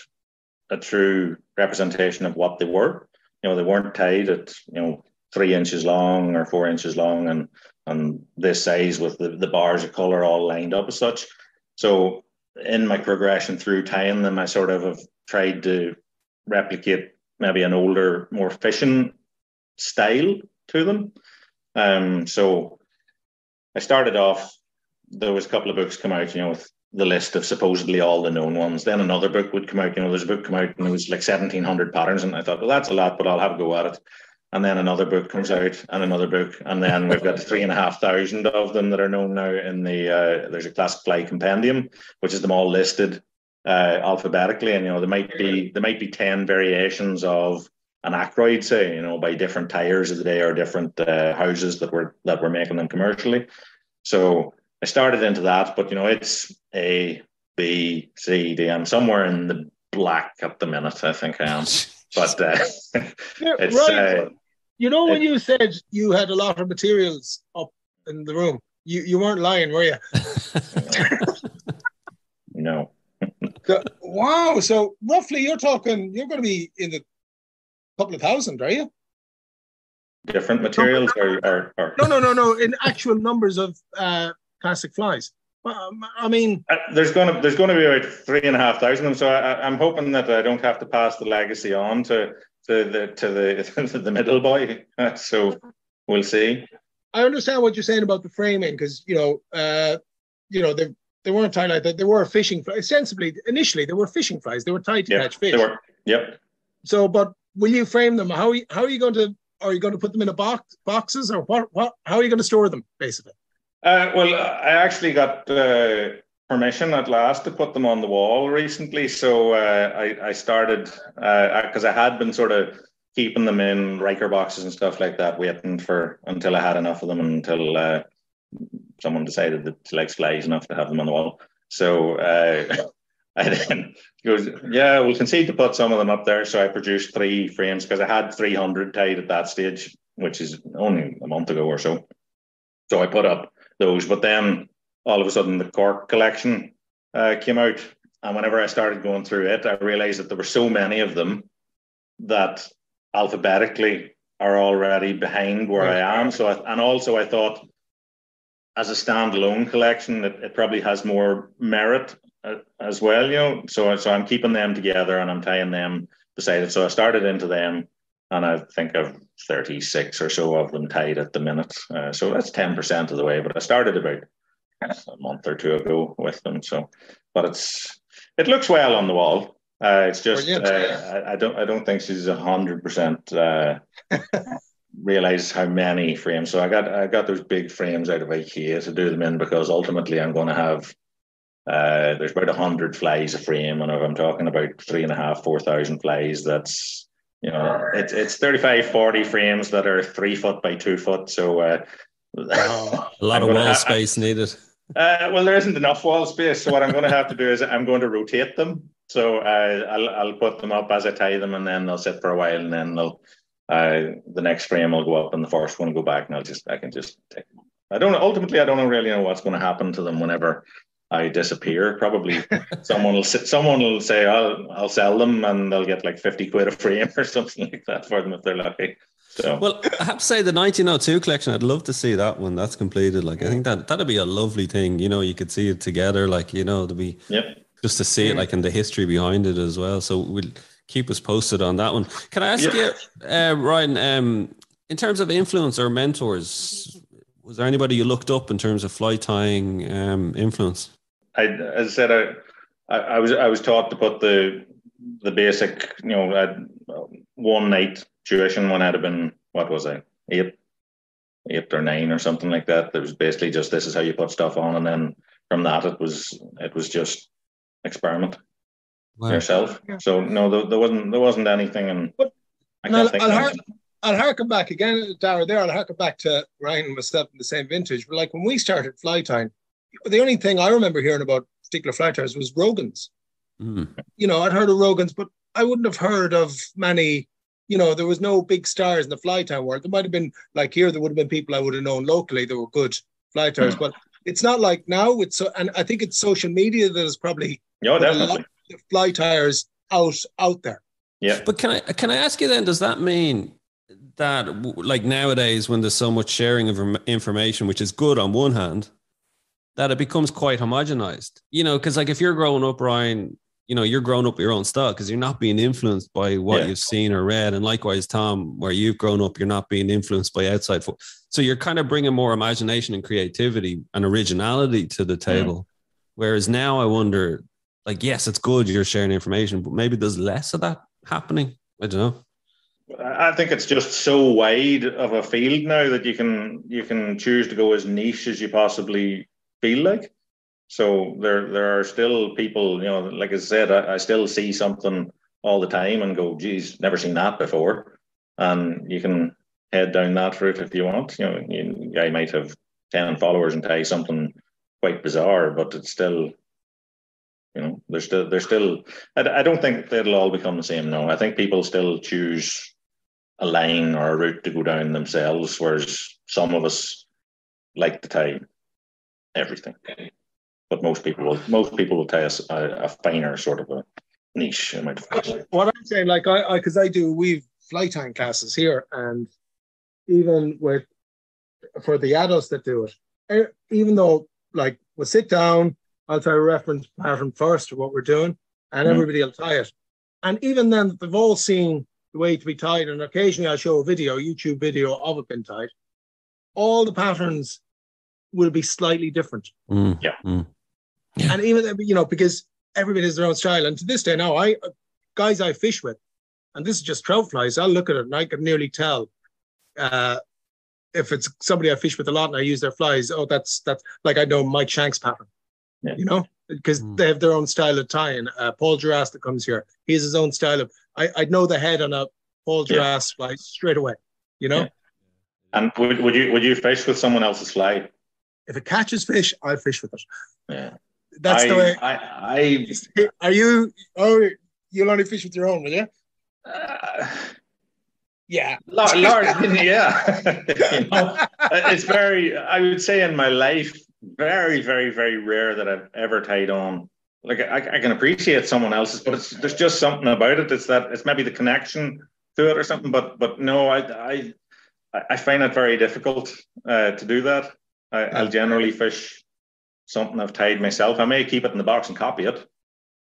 D: a true representation of what they were. You know, they weren't tied at you know three inches long or four inches long, and and this size with the, the bars of color all lined up as such. So in my progression through tying them, I sort of have tried to replicate maybe an older, more fishing style to them. Um, so I started off there was a couple of books come out, you know, with the list of supposedly all the known ones. Then another book would come out. You know, there's a book come out and it was like 1,700 patterns, and I thought, well, that's a lot, but I'll have a go at it. And then another book comes out, and another book, and then we've got three and a half thousand of them that are known now. In the uh, there's a classic fly compendium, which is them all listed uh, alphabetically, and you know there might be there might be ten variations of an Akroyd, say, you know, by different tyers of the day or different uh, houses that were that were making them commercially. So I started into that, but you know, it's A, B, C, D. I'm somewhere in the black at the minute. I think I am. (laughs) But uh, (laughs) it's
B: right.
D: uh,
B: You know when
D: it-
B: you said you had a lot of materials up in the room, you, you weren't lying, were you? (laughs)
D: no.
B: The- wow. So roughly you're talking you're gonna be in the couple of thousand, are you?
D: different materials or, or, or
B: No, no, no, no. In actual numbers of uh classic flies. Um, I mean,
D: Uh, there's gonna there's gonna be about three and a half thousand of them. So I, I'm hoping that I don't have to pass the legacy on to to the to the (laughs) to the middle boy. (laughs) So we'll see.
B: I understand what you're saying about the framing because you know, uh, you know, they they weren't tied like that. They were fishing flies. Sensibly, initially they were fishing flies. They were tied to catch fish.
D: they were. Yep.
B: So, but will you frame them? How are you, how are you going to? Are you going to put them in a box boxes or what? What? How are you going to store them? Basically,
D: Uh, well, I actually got uh, permission at last to put them on the wall recently. So uh, I, I started because I had been sort of keeping them in Riker boxes and stuff like that, waiting for until I had enough of them until uh, someone decided that she likes flies enough to have them on the wall. So uh, (laughs) I then goes, yeah, we'll concede to put some of them up there. So I produced three frames because I had 300 tied at that stage, which is only a month ago or so. So I put up those, but then all of a sudden the Cork collection uh, came out, and whenever I started going through it, I realized that there were so many of them that alphabetically are already behind where I am. So, I, and also I thought, as a standalone collection, it, it probably has more merit uh, as well. You know, so so I'm keeping them together and I'm tying them beside it. So I started into them, and I think I've 36 or so of them tied at the minute. Uh, so that's 10% of the way. But I started about a month or two ago with them. So, but it's it looks well on the wall. Uh, it's just uh, I, I don't I don't think she's a hundred percent uh, (laughs) realize how many frames. So I got I got those big frames out of IKEA to do them in because ultimately I'm going to have uh, there's about a hundred flies a frame, and if I'm talking about three and a half four thousand flies, that's you know it's it's 35 40 frames that are three foot by two foot. So. Uh,
A: A (laughs) lot of wall
D: ha-
A: space needed.
D: uh, well, there isn't enough wall space, so what I'm going to have to do is I'm going to rotate them. So uh, I'll I'll put them up as I tie them, and then they'll sit for a while, and then they'll uh, the next frame will go up, and the first one will go back, and I'll just I can just take them. I don't ultimately I don't really know what's going to happen to them whenever I disappear. Probably (laughs) someone will sit, someone will say I'll I'll sell them, and they'll get like fifty quid a frame (laughs) or something like that for them if they're lucky. So
A: Well, I have to say the 1902 collection. I'd love to see that one. That's completed. Like I think that that'd be a lovely thing. You know, you could see it together. Like you know, to be
D: yep.
A: just to see it like and the history behind it as well. So we'll keep us posted on that one. Can I ask
D: Yeah.
A: you, uh, Ryan, um, in terms of influence or mentors, was there anybody you looked up in terms of fly tying um, influence?
D: I, as I said, I, I, I was I was taught to put the the basic, you know, I'd, uh, one night tuition when I'd have been what was I eight, eight or nine or something like that. There was basically just this is how you put stuff on, and then from that it was it was just experiment yourself.
B: Yeah.
D: So no, there, there wasn't there wasn't anything, and
B: But-
D: I can't
B: I'll,
D: think
B: I'll, har- I'll harken back again, Dara. There, I'll harken back to Ryan and myself in the same vintage. But like when we started fly tying, the only thing I remember hearing about particular fly tyers was Rogans.
A: Mm.
B: you know, I'd heard of Rogans, but I wouldn't have heard of many. You know, there was no big stars in the fly tying world. There might have been like here, there would have been people I would have known locally that were good fly tyers,
D: Hmm.
B: but it's not like now. It's so, and I think it's social media that has probably
D: Yeah,
B: put a lot
D: definitely.
B: Of fly tyers out out there.
D: Yeah.
A: But can I can I ask you then? Does that mean that like nowadays, when there's so much sharing of information, which is good on one hand, that it becomes quite homogenized? You know, because like if you're growing up, Ryan, you know you're growing up your own style because you're not being influenced by what
D: Yeah.
A: you've seen or read and likewise tom where you've grown up you're not being influenced by outside fo- so you're kind of bringing more imagination and creativity and originality to the mm. table whereas now i wonder like yes it's good you're sharing information but maybe there's less of that happening i don't know
D: I think it's just so wide of a field now that you can you can choose to go as niche as you possibly feel like. So there there are still people, you know, like I said, I, I still see something all the time and go, geez, never seen that before. And you can head down that route if you want. You know, you, I might have 10 followers and you something quite bizarre, but it's still, you know, there's still, there's still, I, I don't think it'll all become the same. No, I think people still choose a line or a route to go down themselves, whereas some of us like to tie everything. But most people will, most people will tie us a, a finer sort of a niche
B: What I'm saying, like I, because I, do, we've fly tying classes here, and even with for the adults that do it, even though like we'll sit down, I'll try a reference pattern first of what we're doing, and
D: Mhm.
B: everybody will tie it. And even then, they've all seen the way to be tied, and occasionally I'll show a video, YouTube video of it being tied. All the patterns will be slightly different.
A: Mm,
D: Yeah.
A: mm.
B: and even you know because everybody has their own style and to this day now i guys i fish with and this is just trout flies i'll look at it and i can nearly tell uh if it's somebody i fish with a lot and i use their flies oh that's that's like i know mike shanks pattern
D: Yeah.
B: you know because
A: Mm.
B: they have their own style of tying uh, paul Duras that comes here he has his own style of i i'd know the head on a paul
D: Yeah.
B: Duras fly straight away you know
D: Yeah. And would, would you would you fish with someone else's fly?
B: if it catches fish i'll fish with it
D: Yeah.
B: that's
D: I,
B: the way
D: I, I
B: are you oh you'll only fish with your own will you
D: uh,
B: yeah
D: Lar- large, (laughs) yeah. (laughs) You know, it's very. I would say in my life, very, very, very rare that I've ever tied on. Like I, I can appreciate someone else's, but it's there's just something about it. It's that it's maybe the connection to it or something. But but no, I I I find it very difficult uh, to do that. I, I'll generally fish something I've tied myself. I may keep it in the box and copy it,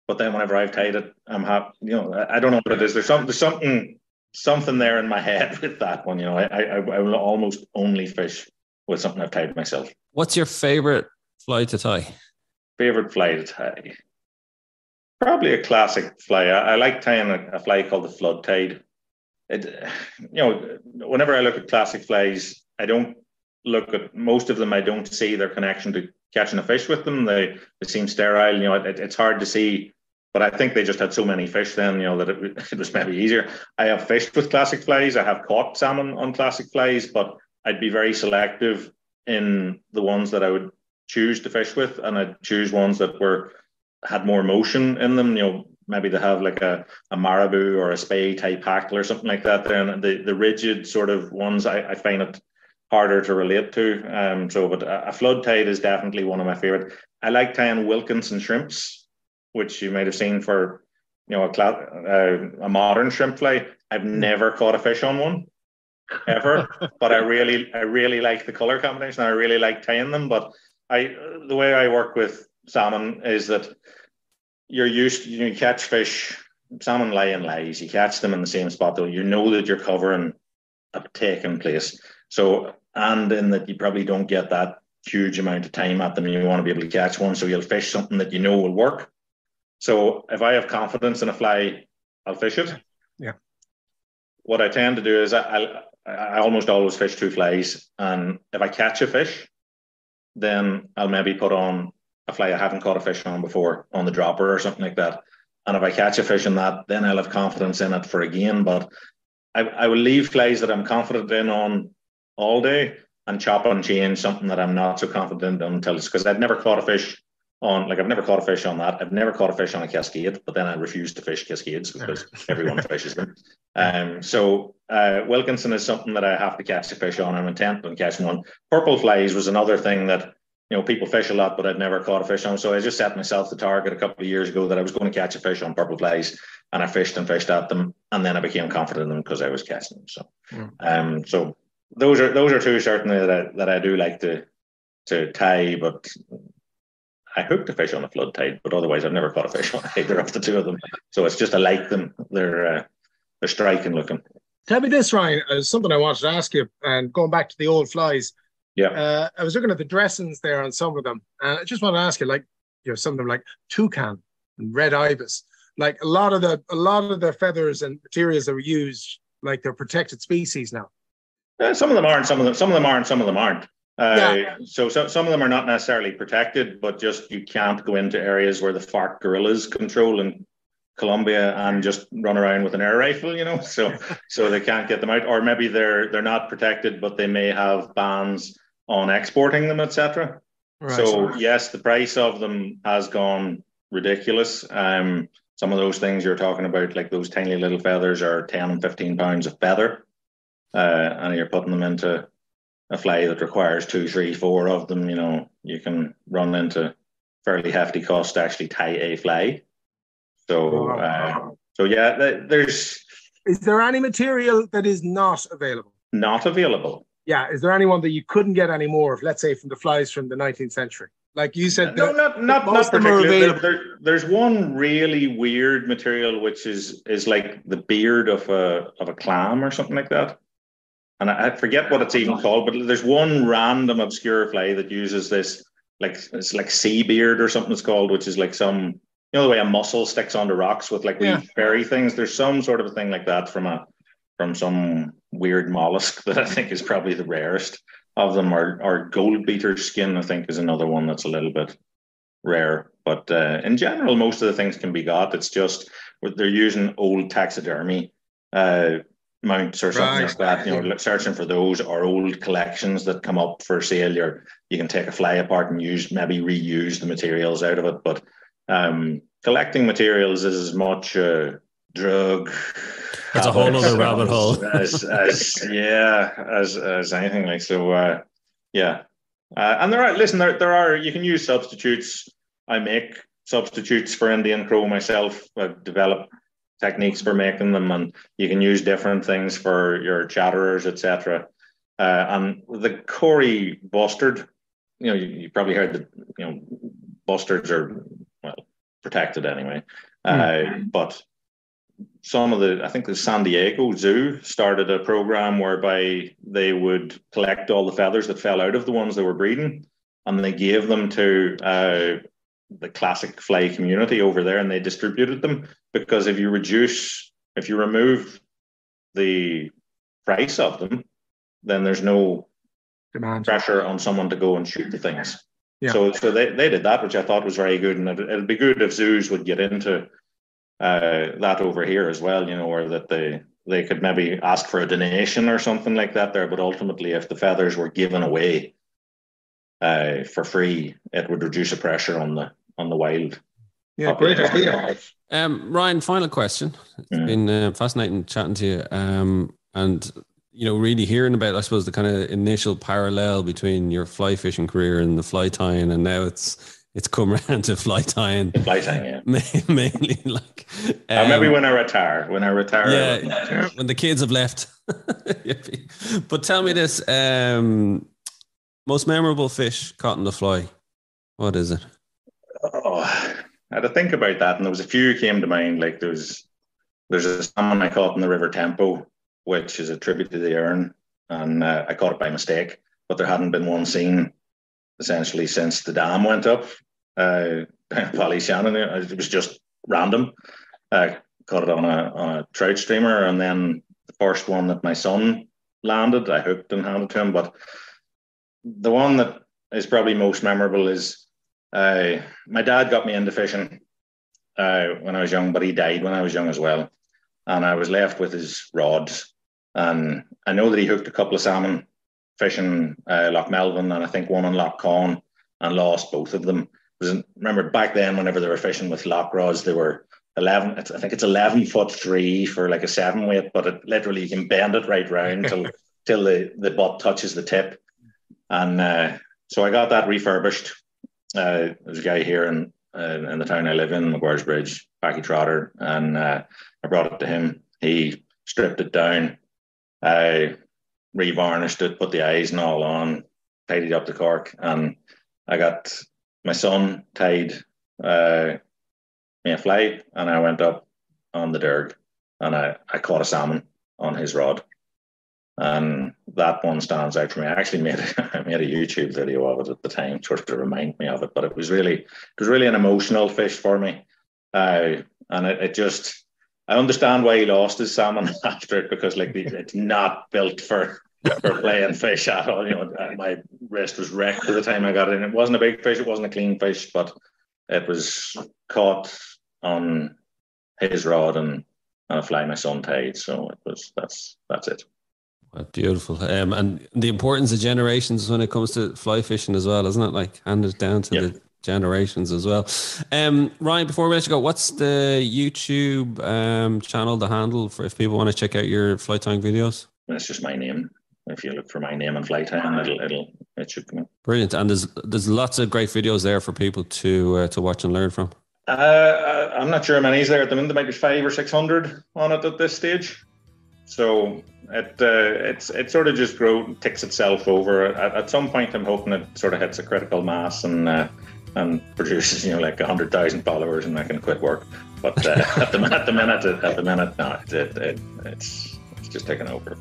D: but then whenever I've tied it, I'm happy. You know, I, I don't know what it is. There's something. There's something something there in my (laughs) head with that one. You know, I, I, I will almost only fish with something I've tied myself.
A: What's your favorite fly to tie
D: Favorite fly to tie? Probably a classic fly. I, I like tying a, a fly called the flood tide. It, you know, whenever I look at classic flies, I don't look at most of them. I don't see their connection to catching a fish with them. They they seem sterile. You know, it, it's hard to see. But I think they just had so many fish then, you know, that it, (laughs) it was maybe easier. I have fished with classic flies. I have caught salmon on classic flies, but I'd be very selective in the ones that I would choose to fish with, and I'd choose ones that were had more motion in them. You know, maybe they have like a, a marabou or a Spey type hackle or something like that. Then the the rigid sort of ones, I, I find it harder to relate to. Um, so, but a, a flood tide is definitely one of my favorite. I like tying Wilkinson shrimps, which you might have seen for you know a, cla- uh, a modern shrimp fly. I've never caught a fish on one ever, (laughs) but I really I really like the color combination. I really like tying them, but I the way I work with salmon is that you're used to, you catch fish salmon lay in lies. You catch them in the same spot though. You know that you're covering a taken place. So and in that you probably don't get that huge amount of time at them. You want to be able to catch one so you'll fish something that you know will work. So if I have confidence in a fly I'll fish it.
B: Yeah.
D: what I tend to do is I, I, I almost always fish two flies and if I catch a fish then I'll maybe put on a fly I haven't caught a fish on before on the dropper or something like that. And if I catch a fish in that, then I'll have confidence in it for again. But I, I will leave flies that I'm confident in on all day and chop and change something that I'm not so confident in until it's because I've never caught a fish on like I've never caught a fish on that. I've never caught a fish on a cascade, but then I refuse to fish cascades because (laughs) everyone fishes them. Um, so uh, Wilkinson is something that I have to catch a fish on. I'm intent on catching one. Purple flies was another thing that you know people fish a lot, but I'd never caught a fish on. So I just set myself the target a couple of years ago that I was going to catch a fish on purple flies, and I fished and fished at them, and then I became confident in them because I was catching them. So,
B: Mm.
D: um, so those are those are two certainly that I, that I do like to to tie, but I hooked a fish on a flood tide, but otherwise I've never caught a fish on either of the two of them. So it's just I like them. They're uh, they're striking looking.
B: Tell me this, Ryan. Uh, something I wanted to ask you, and going back to the old flies.
D: Yeah.
B: Uh, I was looking at the dressings there on some of them, and I just want to ask you, like, you know, some of them like toucan and red ibis. Like a lot of the a lot of the feathers and materials that were used, like they're protected species now.
D: Uh, some of them aren't. Some of them. Some of them are, and some of them aren't. Uh,
B: Yeah.
D: so, so some of them are not necessarily protected, but just you can't go into areas where the FARC guerrillas control in Colombia and just run around with an air rifle, you know. (laughs) So so they can't get them out, or maybe they're they're not protected, but they may have bans on exporting them, etc. So yes, the price of them has gone ridiculous. Um, some of those things you're talking about, like those tiny little feathers, are ten and fifteen pounds of feather, uh, and you're putting them into a fly that requires two, three, four of them. You know, you can run into fairly hefty cost to actually tie a fly. So, uh, so yeah, there's
B: is there any material that is not available?
D: not available.
B: Yeah, is there anyone that you couldn't get any more of? Let's say from the flies from the 19th century, like you said.
D: No, not not not particularly. There, there- there's one really weird material which is is like the beard of a of a clam or something like that. And I, forget what it's even called, but there's one random obscure fly that uses this like it's like sea beard or something it's called, which is like some you know the way a mussel sticks onto rocks with like
B: Yeah.
D: fairy things. There's some sort of a thing like that from a from some weird mollusk (laughs) that I think is probably the rarest of them. Or or gold beater skin, I think, is another one that's a little bit rare. But uh, in general, most of the things can be got. It's just they're using old taxidermy uh, mounts or something
B: Right.
D: like that. You know, searching for those or old collections that come up for sale. You're, you can take a fly apart and use maybe reuse the materials out of it. But um, collecting materials is as much a drug.
A: That's a whole other rabbit hole. (laughs)
D: As, as yeah, as as anything like so. Uh, yeah, uh, and there are listen. There there are you can use substitutes. I make substitutes for Indian crow myself. I've developed techniques for making them, and you can use different things for your chatterers, etc. Uh, and the Kori bustard, you know, you, you probably heard that you know bustards are well protected anyway, uh, but some of the I think the San Diego Zoo started a program whereby they would collect all the feathers that fell out of the ones that were breeding, and they gave them to uh, the classic fly community over there, and they distributed them because if you reduce, if you remove the price of them, then there's no
B: demand.
D: pressure on someone to go and shoot the things.
B: Yeah.
D: So, so they, they did that, which I thought was very good, and it, it'd be good if zoos would get into uh, that over here as well. You know, or that they they could maybe ask for a donation or something like that there. But ultimately, if the feathers were given away uh, for free, it would reduce the pressure on the on the wild.
B: Yeah, great idea.
A: Um, Ryan, final question. It's
D: Mm.
A: been uh, fascinating chatting to you. Um, and you know, really hearing about, I suppose, the kind of initial parallel between your fly fishing career and the fly tying, and now it's it's come (laughs) around to fly tying,
D: Fly tying, yeah.
A: ma- (laughs) mainly like.
D: Uh, maybe
A: um,
D: when I retire, when I retire,
A: yeah,
D: will fly tying.
A: when the kids have left. (laughs) but tell me this: um, most memorable fish caught in the fly. What is it?
D: I had to think about that, and there was a few came to mind. Like there was, there's a salmon I caught in the River Tempo, which is a tribute to the Erne, and uh, I caught it by mistake. But there hadn't been one seen essentially since the dam went up. Uh, (laughs) Shannon, it was just random. I caught it on a, on a trout streamer, and then the first one that my son landed, I hooked and handed to him. But the one that is probably most memorable is uh, my dad got me into fishing uh, when I was young, but he died when I was young as well. And I was left with his rods. And I know that he hooked a couple of salmon fishing uh, Lough Melvin and I think one on Lough Conn and lost both of them. Was, remember back then, whenever they were fishing with lough rods, they were 11, I think it's 11 foot three for like a seven weight, but it literally you can bend it right round till, (laughs) till the, the butt touches the tip. And uh, so I got that refurbished uh, there's a guy here in uh, in the town I live in, Maguiresbridge, Packy Trotter, and uh, I brought it to him. He stripped it down, I revarnished it, put the eyes and all on, tidied up the cork, and I got my son tied uh, me a fly, and I went up on the Derg, and I, I caught a salmon on his rod, and that one stands out for me. I actually made a, (laughs) I made a YouTube video of it at the time, of to remind me of it. But it was really it was really an emotional fish for me, uh, and it, it just I understand why he lost his salmon (laughs) after it because like it's not built for for playing fish at all. You know, my wrist was wrecked by the time I got it in. It wasn't a big fish, it wasn't a clean fish, but it was caught on his rod and on a fly my son tied. So it was that's that's it.
A: Beautiful. Um, and the importance of generations when it comes to fly fishing as well, isn't it? Like handed down to the generations as well. Um, Ryan, before we let you go, what's the YouTube um, channel, the handle for if people want to check out your fly tying videos?
D: It's just my name, if you look for my name and fly tying, it'll it'll it should come. Up.
A: Brilliant, and there's there's lots of great videos there for people to uh, to watch and learn from.
D: Uh, I'm not sure how many's there at the minute. There might be five or six hundred on it at this stage. So it uh, it's it sort of just grows, ticks itself over. At, at, some point, I'm hoping it sort of hits a critical mass and uh, and (laughs) produces you know like hundred thousand followers, and I can quit work. But uh, (laughs) at the at the minute, at the minute, no, it, it, it it's it's just taking over.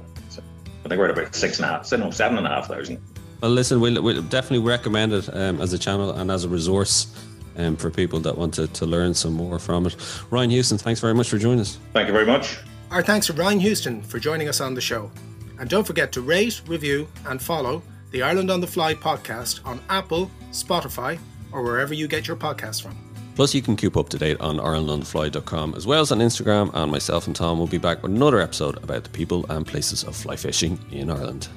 D: I think we're at about six and a half, no, seven and a half thousand.
A: Well, listen, we'll, we'll definitely recommend it um, as a channel and as a resource um, for people that want to, to learn some more from it. Ryan Houston, thanks very much for joining us.
D: Thank you very much.
C: Our thanks to Ryan Houston for joining us on the show. And don't forget to rate, review, and follow the Ireland on the Fly podcast on Apple, Spotify, or wherever you get your podcasts from.
A: Plus, you can keep up to date on IrelandOnTheFly.com as well as on Instagram. And myself and Tom will be back with another episode about the people and places of fly fishing in Ireland.